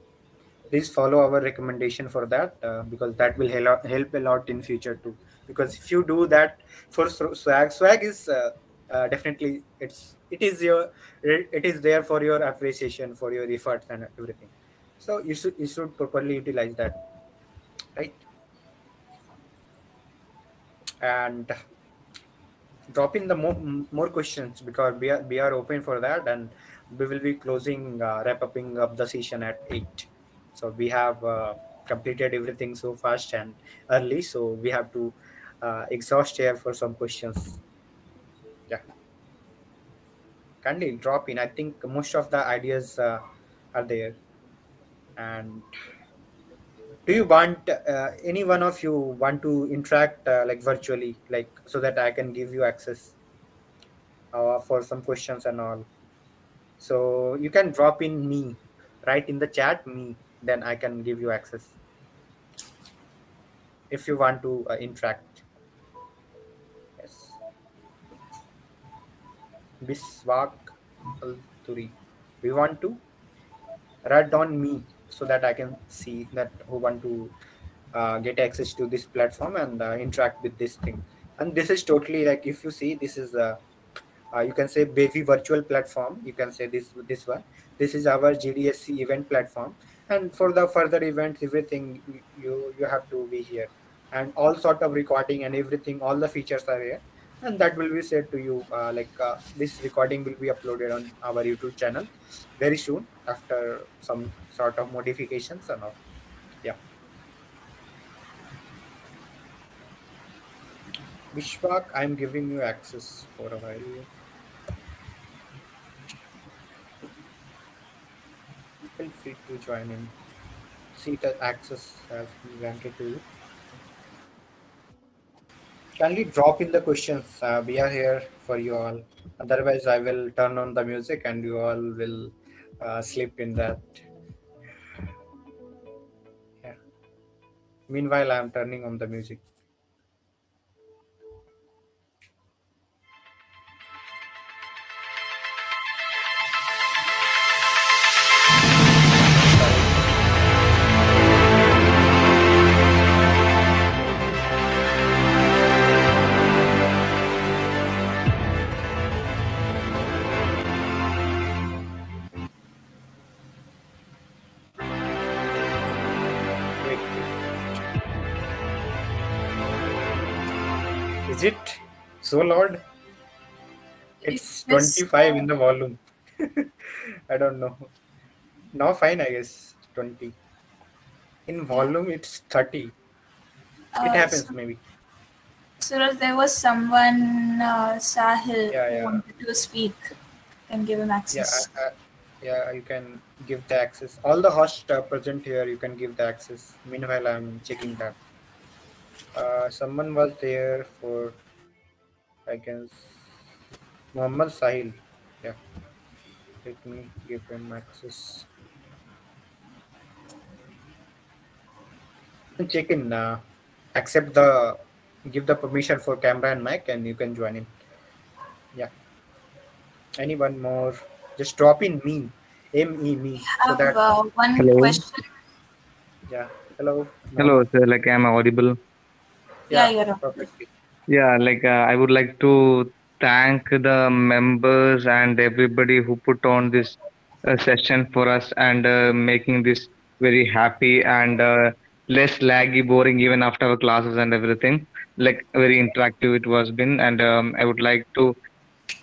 please follow our recommendation for that uh, because that will help help a lot in future too. Because if you do that for swag swag is uh, uh, definitely it's it is your it is there for your appreciation for your efforts and everything. So you should you should properly utilize that. Right? And drop in the more, more questions because we are we are open for that and we will be closing uh, wrap upping up the session at 8 so we have uh, completed everything so fast and early. So we have to uh, exhaust here for some questions kindly drop in? I think most of the ideas uh, are there. And do you want uh, any one of you want to interact uh, like virtually like so that i can give you access uh, for some questions and all? So you can drop in me right in the chat me then i can give you access. If you want to uh, interact yes Vishwak Alturi. we want to write on me so that I can see that who want to uh, get access to this platform and uh, interact with this thing. And this is totally like if you see this is a uh, you can say Bevy virtual platform. You can say this this one. This is our GDSC event platform. And for the further events, everything you you have to be here, and all sort of recording and everything. All the features are here and that will be said to you uh, like uh, this recording will be uploaded on our youtube channel very soon after some sort of modifications and all yeah Vishwak, I'm giving you access for a while. Feel free to join in. See the access has been granted to you kindly drop in the questions. Uh, we are here for you all. Otherwise, I will turn on the music and you all will uh, sleep in that. Yeah. Meanwhile, I am turning on the music. So loud? It's 25 in the volume. (laughs) I don't know. Now fine, I guess. 20. In volume, it's 30. It Uh, happens so- maybe. Suraj, there was someone, uh, Sahil, Yeah, yeah. wanted to speak. Can give him Yeah, access. I, I, yeah, you can give the access. All the hosts are present here. You can give the access. Meanwhile, I'm checking that. Uh, someone was there for, I guess, Muhammad Sahil. Yeah. Let me give him access. Check in. Uh, accept the, give the permission for camera and mic, and you can join in. Yeah. Anyone more? Just drop in me, M E me, so have that. uh, one Hello. question. Yeah. Hello. Hello, sir. Like, am I audible? Yeah, you're perfectly. Yeah, like uh, I would like to thank the members and everybody who put on this uh, session for us and uh, making this very happy and uh, less laggy, boring even after our classes and everything. Like very interactive it was been, and um, I would like to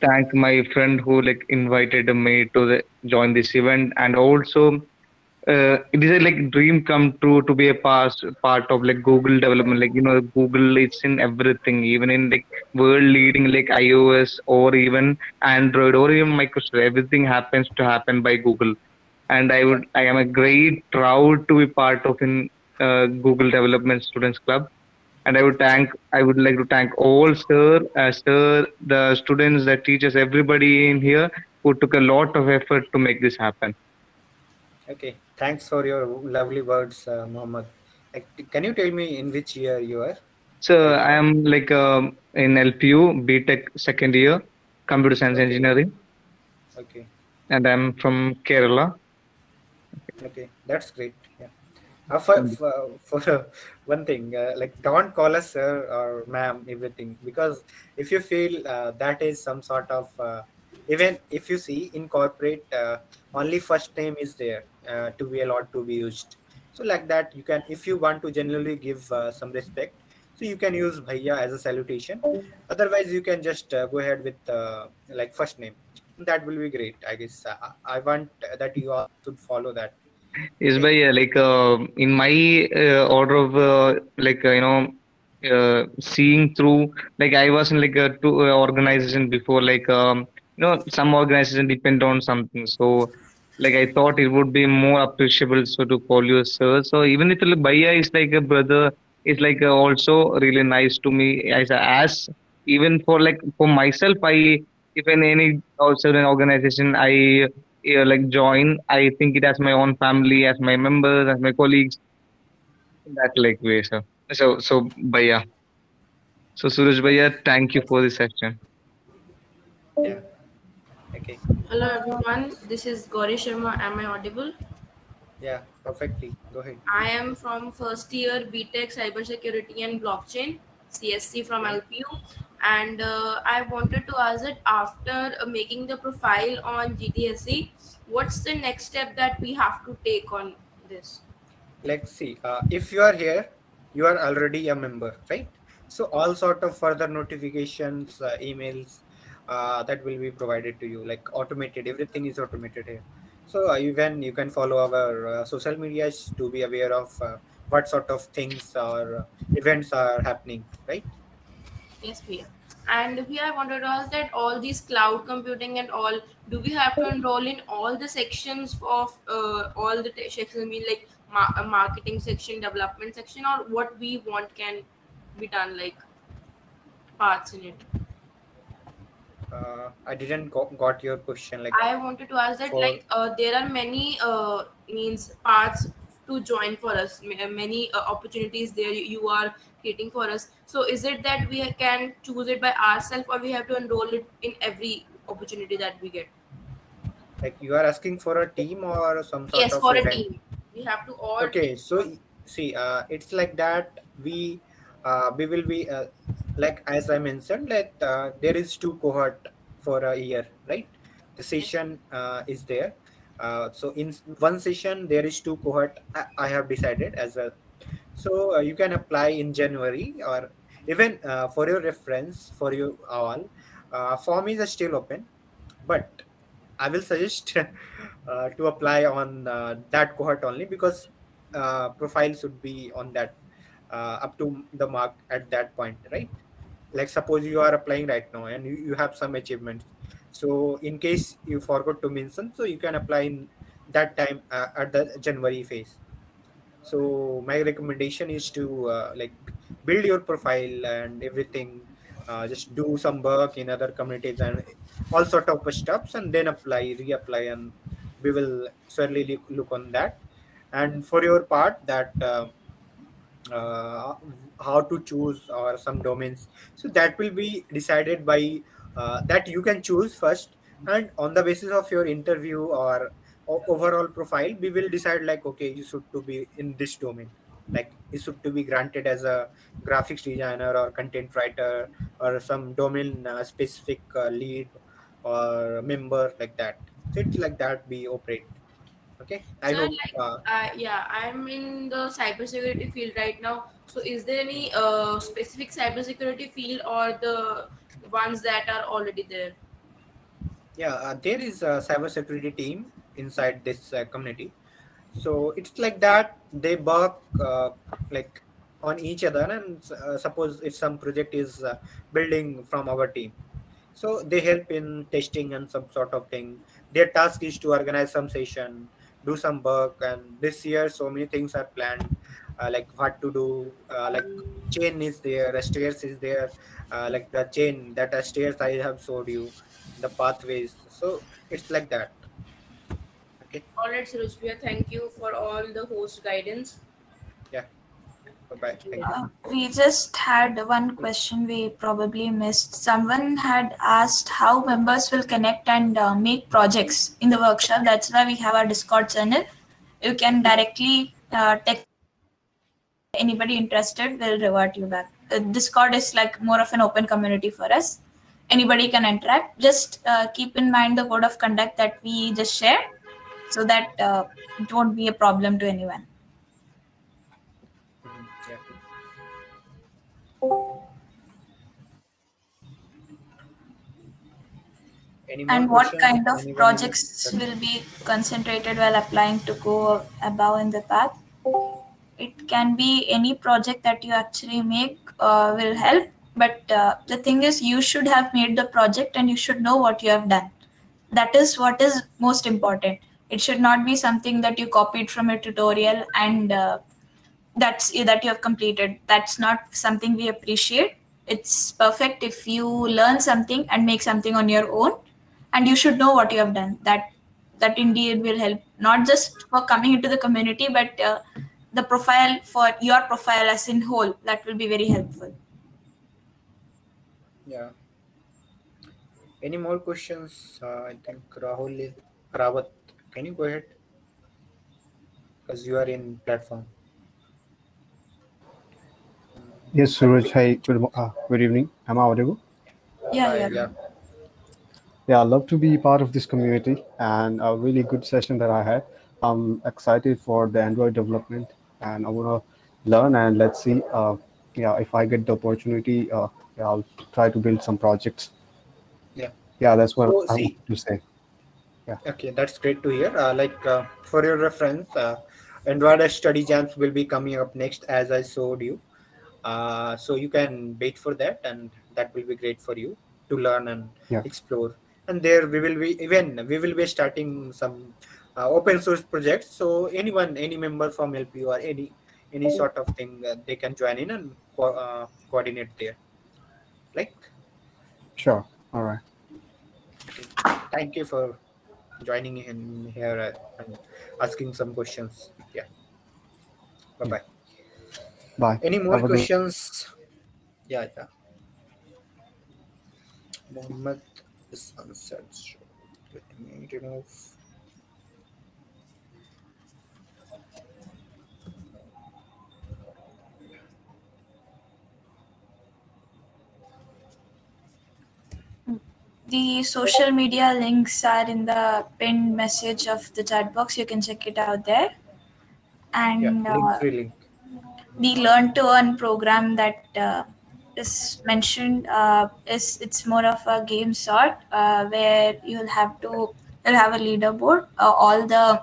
thank my friend who like invited me to the, join this event and also uh, it is a like dream come true to be a part part of like Google development. Like you know, Google it's in everything, even in like world leading like iOS or even Android or even Microsoft. Everything happens to happen by Google, and I would I am a great proud to be part of in uh, Google Development Students Club. And I would thank, I would like to thank all sir, uh, sir, the students, the teachers, everybody in here who took a lot of effort to make this happen. Okay. Thanks for your lovely words, uh, Mohammed. Can you tell me in which year you are? So I am like um, in LPU BTech second year, computer science engineering, Okay. and I'm from Kerala. Okay. That's great. Yeah. Uh, for for, for uh, one thing, uh, like don't call us sir or ma'am, everything, because if you feel uh, that is some sort of uh, even if you see in corporate, uh, only first name is there uh, to be allowed to be used. So like that, you can if you want to generally give uh, some respect, so you can use bhaiya as a salutation. Otherwise, you can just uh, go ahead with uh, like first name. That will be great. I guess I want that you all should follow that. Is by like uh, in my order of like you know uh, seeing through like I was in like a two organization before like um you know some organization depend on something so like I thought it would be more appreciable so to call you a sir. So even if like, Bhaiya is like a brother is like also really nice to me. As as even for like for myself I if in any also an organization I uh, like join I think it as my own family as my members as my colleagues. In that like way so so so Bhaiya. So Suraj Bhaiya thank you for this session. Yeah. Okay. Hello everyone, this is Gauri Sharma. Am I audible? Yeah, perfectly. Go ahead. I am from first year BTech Cybersecurity and Blockchain, CSC from LPU. And uh, I wanted to ask that after uh, making the profile on GDSC, what's the next step that we have to take on this? Let's see. Uh, if you are here, you are already a member, right? So all sort of further notifications, uh, emails, uh, that will be provided to you, like automated. Everything is automated here. So uh, even you can follow our uh, social medias to be aware of uh, what sort of things or events are happening, right? Yes, we are. And we to ask that all these cloud computing and all, do we have to enroll in all the sections of uh, all the sections? I mean, like ma- uh, marketing section, development section, or what we want can be done, like parts in it. Uh, I didn't go- got your question. Like I wanted to ask that, for- like, uh, there are many uh, means paths to join for us, many uh, opportunities there you are creating for us. So, is it that we can choose it by ourselves, or we have to enroll it in every opportunity that we get? like you are asking for a team or some sort yes, of for a team, we have to all. okay so see uh, it's like that we uh, we will be uh, like as i mentioned that uh, there is two cohort for a year right? The session uh, is there. Uh, so in one session there is two cohort i, I have decided as well. So uh, you can apply in january or even uh, for your reference for you all uh, form is still open but I will suggest (laughs) uh, to apply on uh, that cohort only because uh, profile should be on that uh, up to the mark at that point, right? Like suppose you are applying right now and you, you have some achievements. So in case you forgot to mention, so you can apply in that time uh, at the January phase. So my recommendation is to uh, like build your profile and everything. Uh, just do some work in other communities and all sort of stuffs and then apply reapply and we will certainly look, look on that and for your part that uh, how to choose or some domains. So that will be decided by uh, that you can choose first. And on the basis of your interview or overall profile we will decide like okay you should to be in this domain. Like you should to be granted as a graphics designer or content writer or some domain uh, specific uh, lead or member like that. So it's like that we operate okay? I Sir, like, uh, uh, yeah, I'm in the cybersecurity field right now. So, is there any uh, specific cybersecurity field or the ones that are already there? yeah uh, there is a cybersecurity team inside this uh, community. So it's like that. They work uh, like on each other and uh, suppose if some project is uh, building from our team. So they help in testing and some sort of thing. Their task is to organize some session do some work and this year so many things are planned uh, like what to do uh, like chain is there stairs is there uh, like the chain that stairs i have showed you the pathways. So it's like that. Okay? All right, Surajbhaiya, thank you for all the host guidance. Bye Uh, we just had one question we probably missed. Someone had asked how members will connect and uh, make projects in the workshop. That's why we have our Discord channel. You can directly uh, text anybody interested. We'll revert you back. Discord is like more of an open community for us. Anybody can interact. Just uh, keep in mind the code of conduct that we just shared, so that uh, it won't be a problem to anyone. And what kind of Anyone? projects will be concentrated while applying to go above in the path? it can be any project that you actually make uh, will help but uh, the thing is you should have made the project and you should know what you have done. That is what is most important. It should not be something that you copied from a tutorial and uh, that's that you have completed. That's not something we appreciate. It's perfect if you learn something and make something on your own and you should know what you have done that that indeed will help not just for coming into the community but uh, the profile for your profile as in whole that will be very helpful Yeah. Any more questions? Uh, I think Rahul Rawat. Can you go ahead? Because you are in platform. Yes, Suraj. Hi, good, uh, good evening. Am I audible? yeah yeah yeah. Yeah, I'd love to be part of this community and a really good session that I had. I'm excited for the Android development and I want to learn and let's see. Uh, yeah, if I get the opportunity, uh, yeah, I'll try to build some projects. Yeah. Yeah, that's what So, I see- want to say. Yeah. Okay, that's great to hear. Uh, like uh, for your reference, uh, Android study jams will be coming up next, as I showed you. Uh, so you can wait for that, and that will be great for you to learn and Yeah. explore. And there we will be even we will be starting some uh, open source projects. So anyone, any member from LPU or any any sort of thing, uh, they can join in and co- uh, coordinate there. Like, Sure. All right. thank you for joining in here uh, and asking some questions. Yeah. Bye bye. Bye. Any more Have questions? Yeah, yeah. Mohammed is answered. So let me the social media links are in the pinned message of the chat box. You can check it out there. And Yeah, link uh, the learn to earn program that uh, is mentioned uh, is it's more of a game sort uh, where you'll have to you'll have a leaderboard. Uh, all the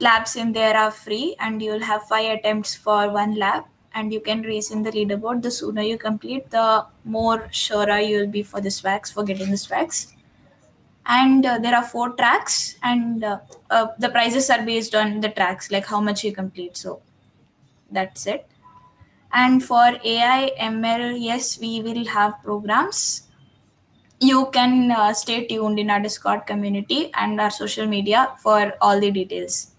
labs in there are free and you'll have five attempts for one lab and you can race in the leaderboard. The sooner you complete the more surer you'll be for the swags for getting the swags and uh, there are four tracks and uh, uh, the prizes are based on the tracks like how much you complete. So that's it and for ai ml yes we will have programs. You can uh, stay tuned in our discord community and our social media for all the details.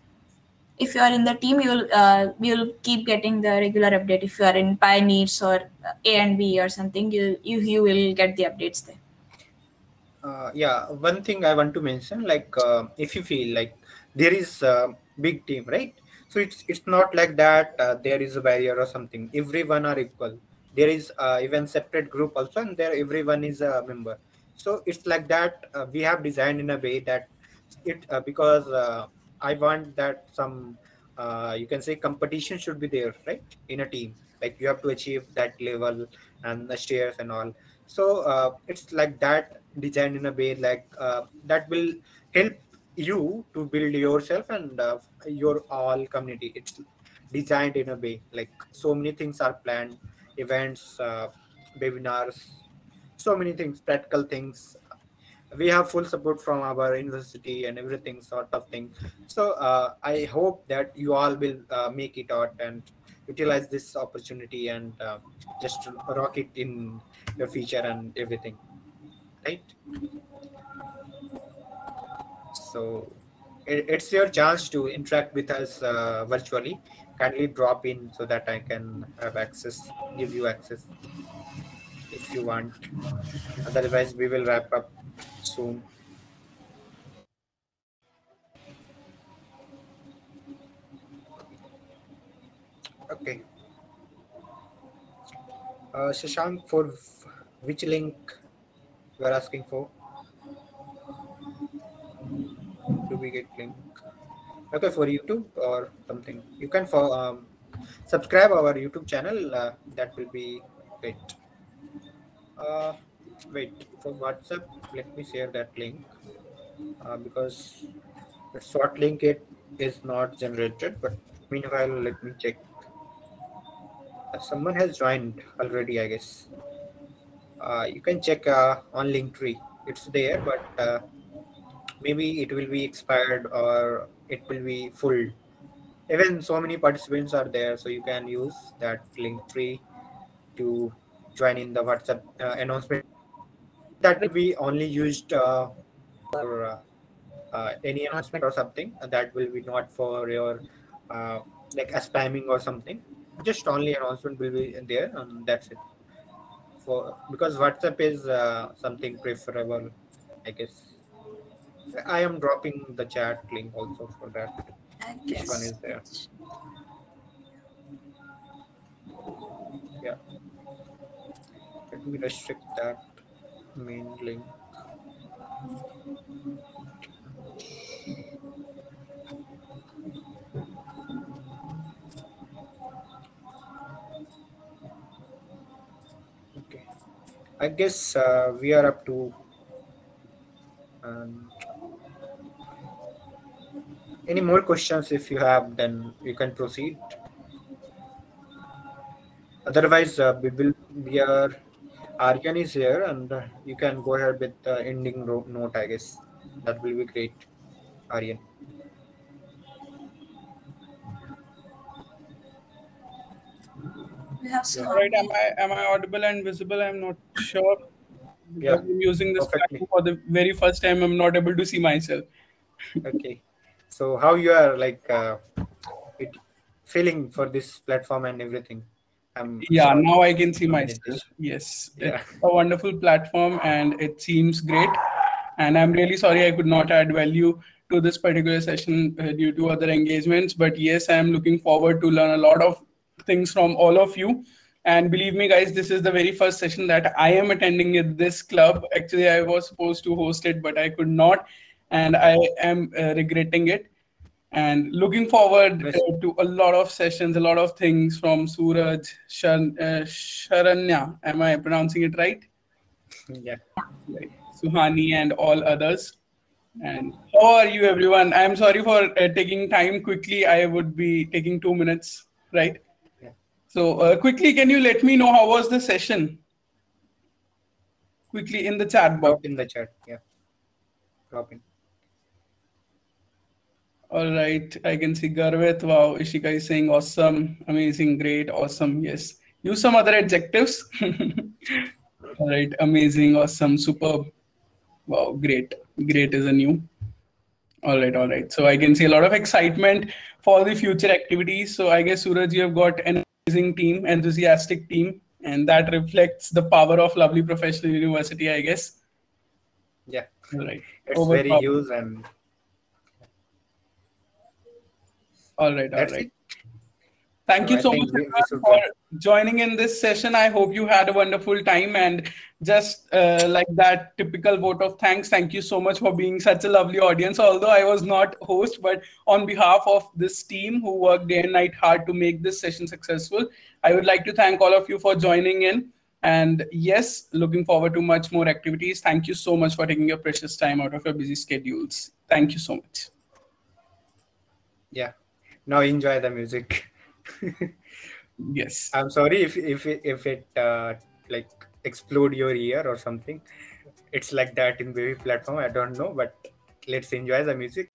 If you are in the team you'll uh, you'll keep getting the regular update. If you are in pioneers or uh, a and b or something you you, you will get the updates there. Uh, yeah, one thing I want to mention, like uh, if you feel like there is a big team, right? So it's it's not like that. Uh, there is a barrier or something. Everyone are equal. There is uh, even separate group also, and there everyone is a member. So it's like that. Uh, we have designed in a way that it uh, because uh, I want that some uh, you can say competition should be there, right? In a team, like you have to achieve that level and the stairs and all. So it's like that designed in a way like that will help you to build yourself and uh, your all community. It's designed in a way like so many things are planned, events, uh, webinars, so many things, practical things. We have full support from our university and everything sort of thing. So uh, I hope that you all will uh, make it out and utilize this opportunity and uh, just rock it in the future and everything right so it, it's your chance to interact with us uh, virtually. Kindly drop in so that i can have access give you access if you want. Otherwise we will wrap up soon. Okay. Uh, Shashank, for which link you are asking for? Do we get link? Okay, for YouTube or something. You can for um, subscribe our YouTube channel. Uh, that will be great. Uh, wait for WhatsApp. Let me share that link uh, because the short link it is not generated. But meanwhile, let me check. Uh, someone has joined already, I guess. Uh, you can check uh, on Linktree. It's there, but maybe it will be expired or it will be full. Even so many participants are there, so you can use that Linktree to join in the WhatsApp uh, announcement. That will be only used uh, for uh, uh, any announcement or something. That will be not for your uh, like a spamming or something. Just only announcement will be there, and that's it. For because WhatsApp is uh, something preferable, I guess. I am dropping the chat link also for that. Which one is there? Yeah. Let me restrict that main link. Okay. I guess uh, we are up to um, any more questions if you have then you can proceed otherwise uh, we will we are aryan is here and uh, you can go ahead with the ending note i guess that will be great aryan We have Yeah. Right, am I am I audible and visible? I'm not sure. Yeah, I'm using this perfectly. for the very first time. I'm not able to see myself. okay so how you are like uh, it, feeling for this platform and everything i'm Yeah, now I can see myself. Yes, Yeah. it's a wonderful platform and it seems great. And I'm really sorry I could not add value to this particular session uh, due to other engagements. But yes, I'm looking forward to learn a lot of things from all of you. And believe me, guys, this is the very first session that I am attending at this club. Actually, I was supposed to host it, but I could not. And I am uh, regretting it and looking forward uh, to a lot of sessions, a lot of things from Suraj, Shan, uh, Sharanya. Am I pronouncing it right? yeah Right. Suhani and all others. And how are you, everyone? I'm sorry for uh, taking time quickly. I would be taking two minutes, right? Yeah. So uh, quickly, can you let me know how was the session? Quickly in the chat box. in the chat yeah drop in All right, I can see Garvit. Wow, Ishika is saying awesome, amazing, great, awesome. Yes. Use some other adjectives. (laughs) All right, amazing, awesome, superb. Wow, great. Great is a new. All right, all right. So I can see a lot of excitement for the future activities. So I guess Suraj, you have got an amazing team, enthusiastic team, and that reflects the power of lovely professional university, I guess. yeah All right. it's very Overpowered. huge and All right, all That's right. it. Thank So you so much we- we everyone, should for joining in this session. I hope you had a wonderful time and just uh, like that typical vote of thanks. Thank you so much for being such a lovely audience. Although I was not host, but on behalf of this team who worked day and night hard to make this session successful, I would like to thank all of you for joining in. And yes, looking forward to much more activities. Thank you so much for taking your precious time out of your busy schedules. Thank you so much. yeah now enjoy the music. (laughs) Yes. I'm sorry if if it, if it uh, like explode your ear or something. It's like that in Bevy platform i don't know but let's enjoy the music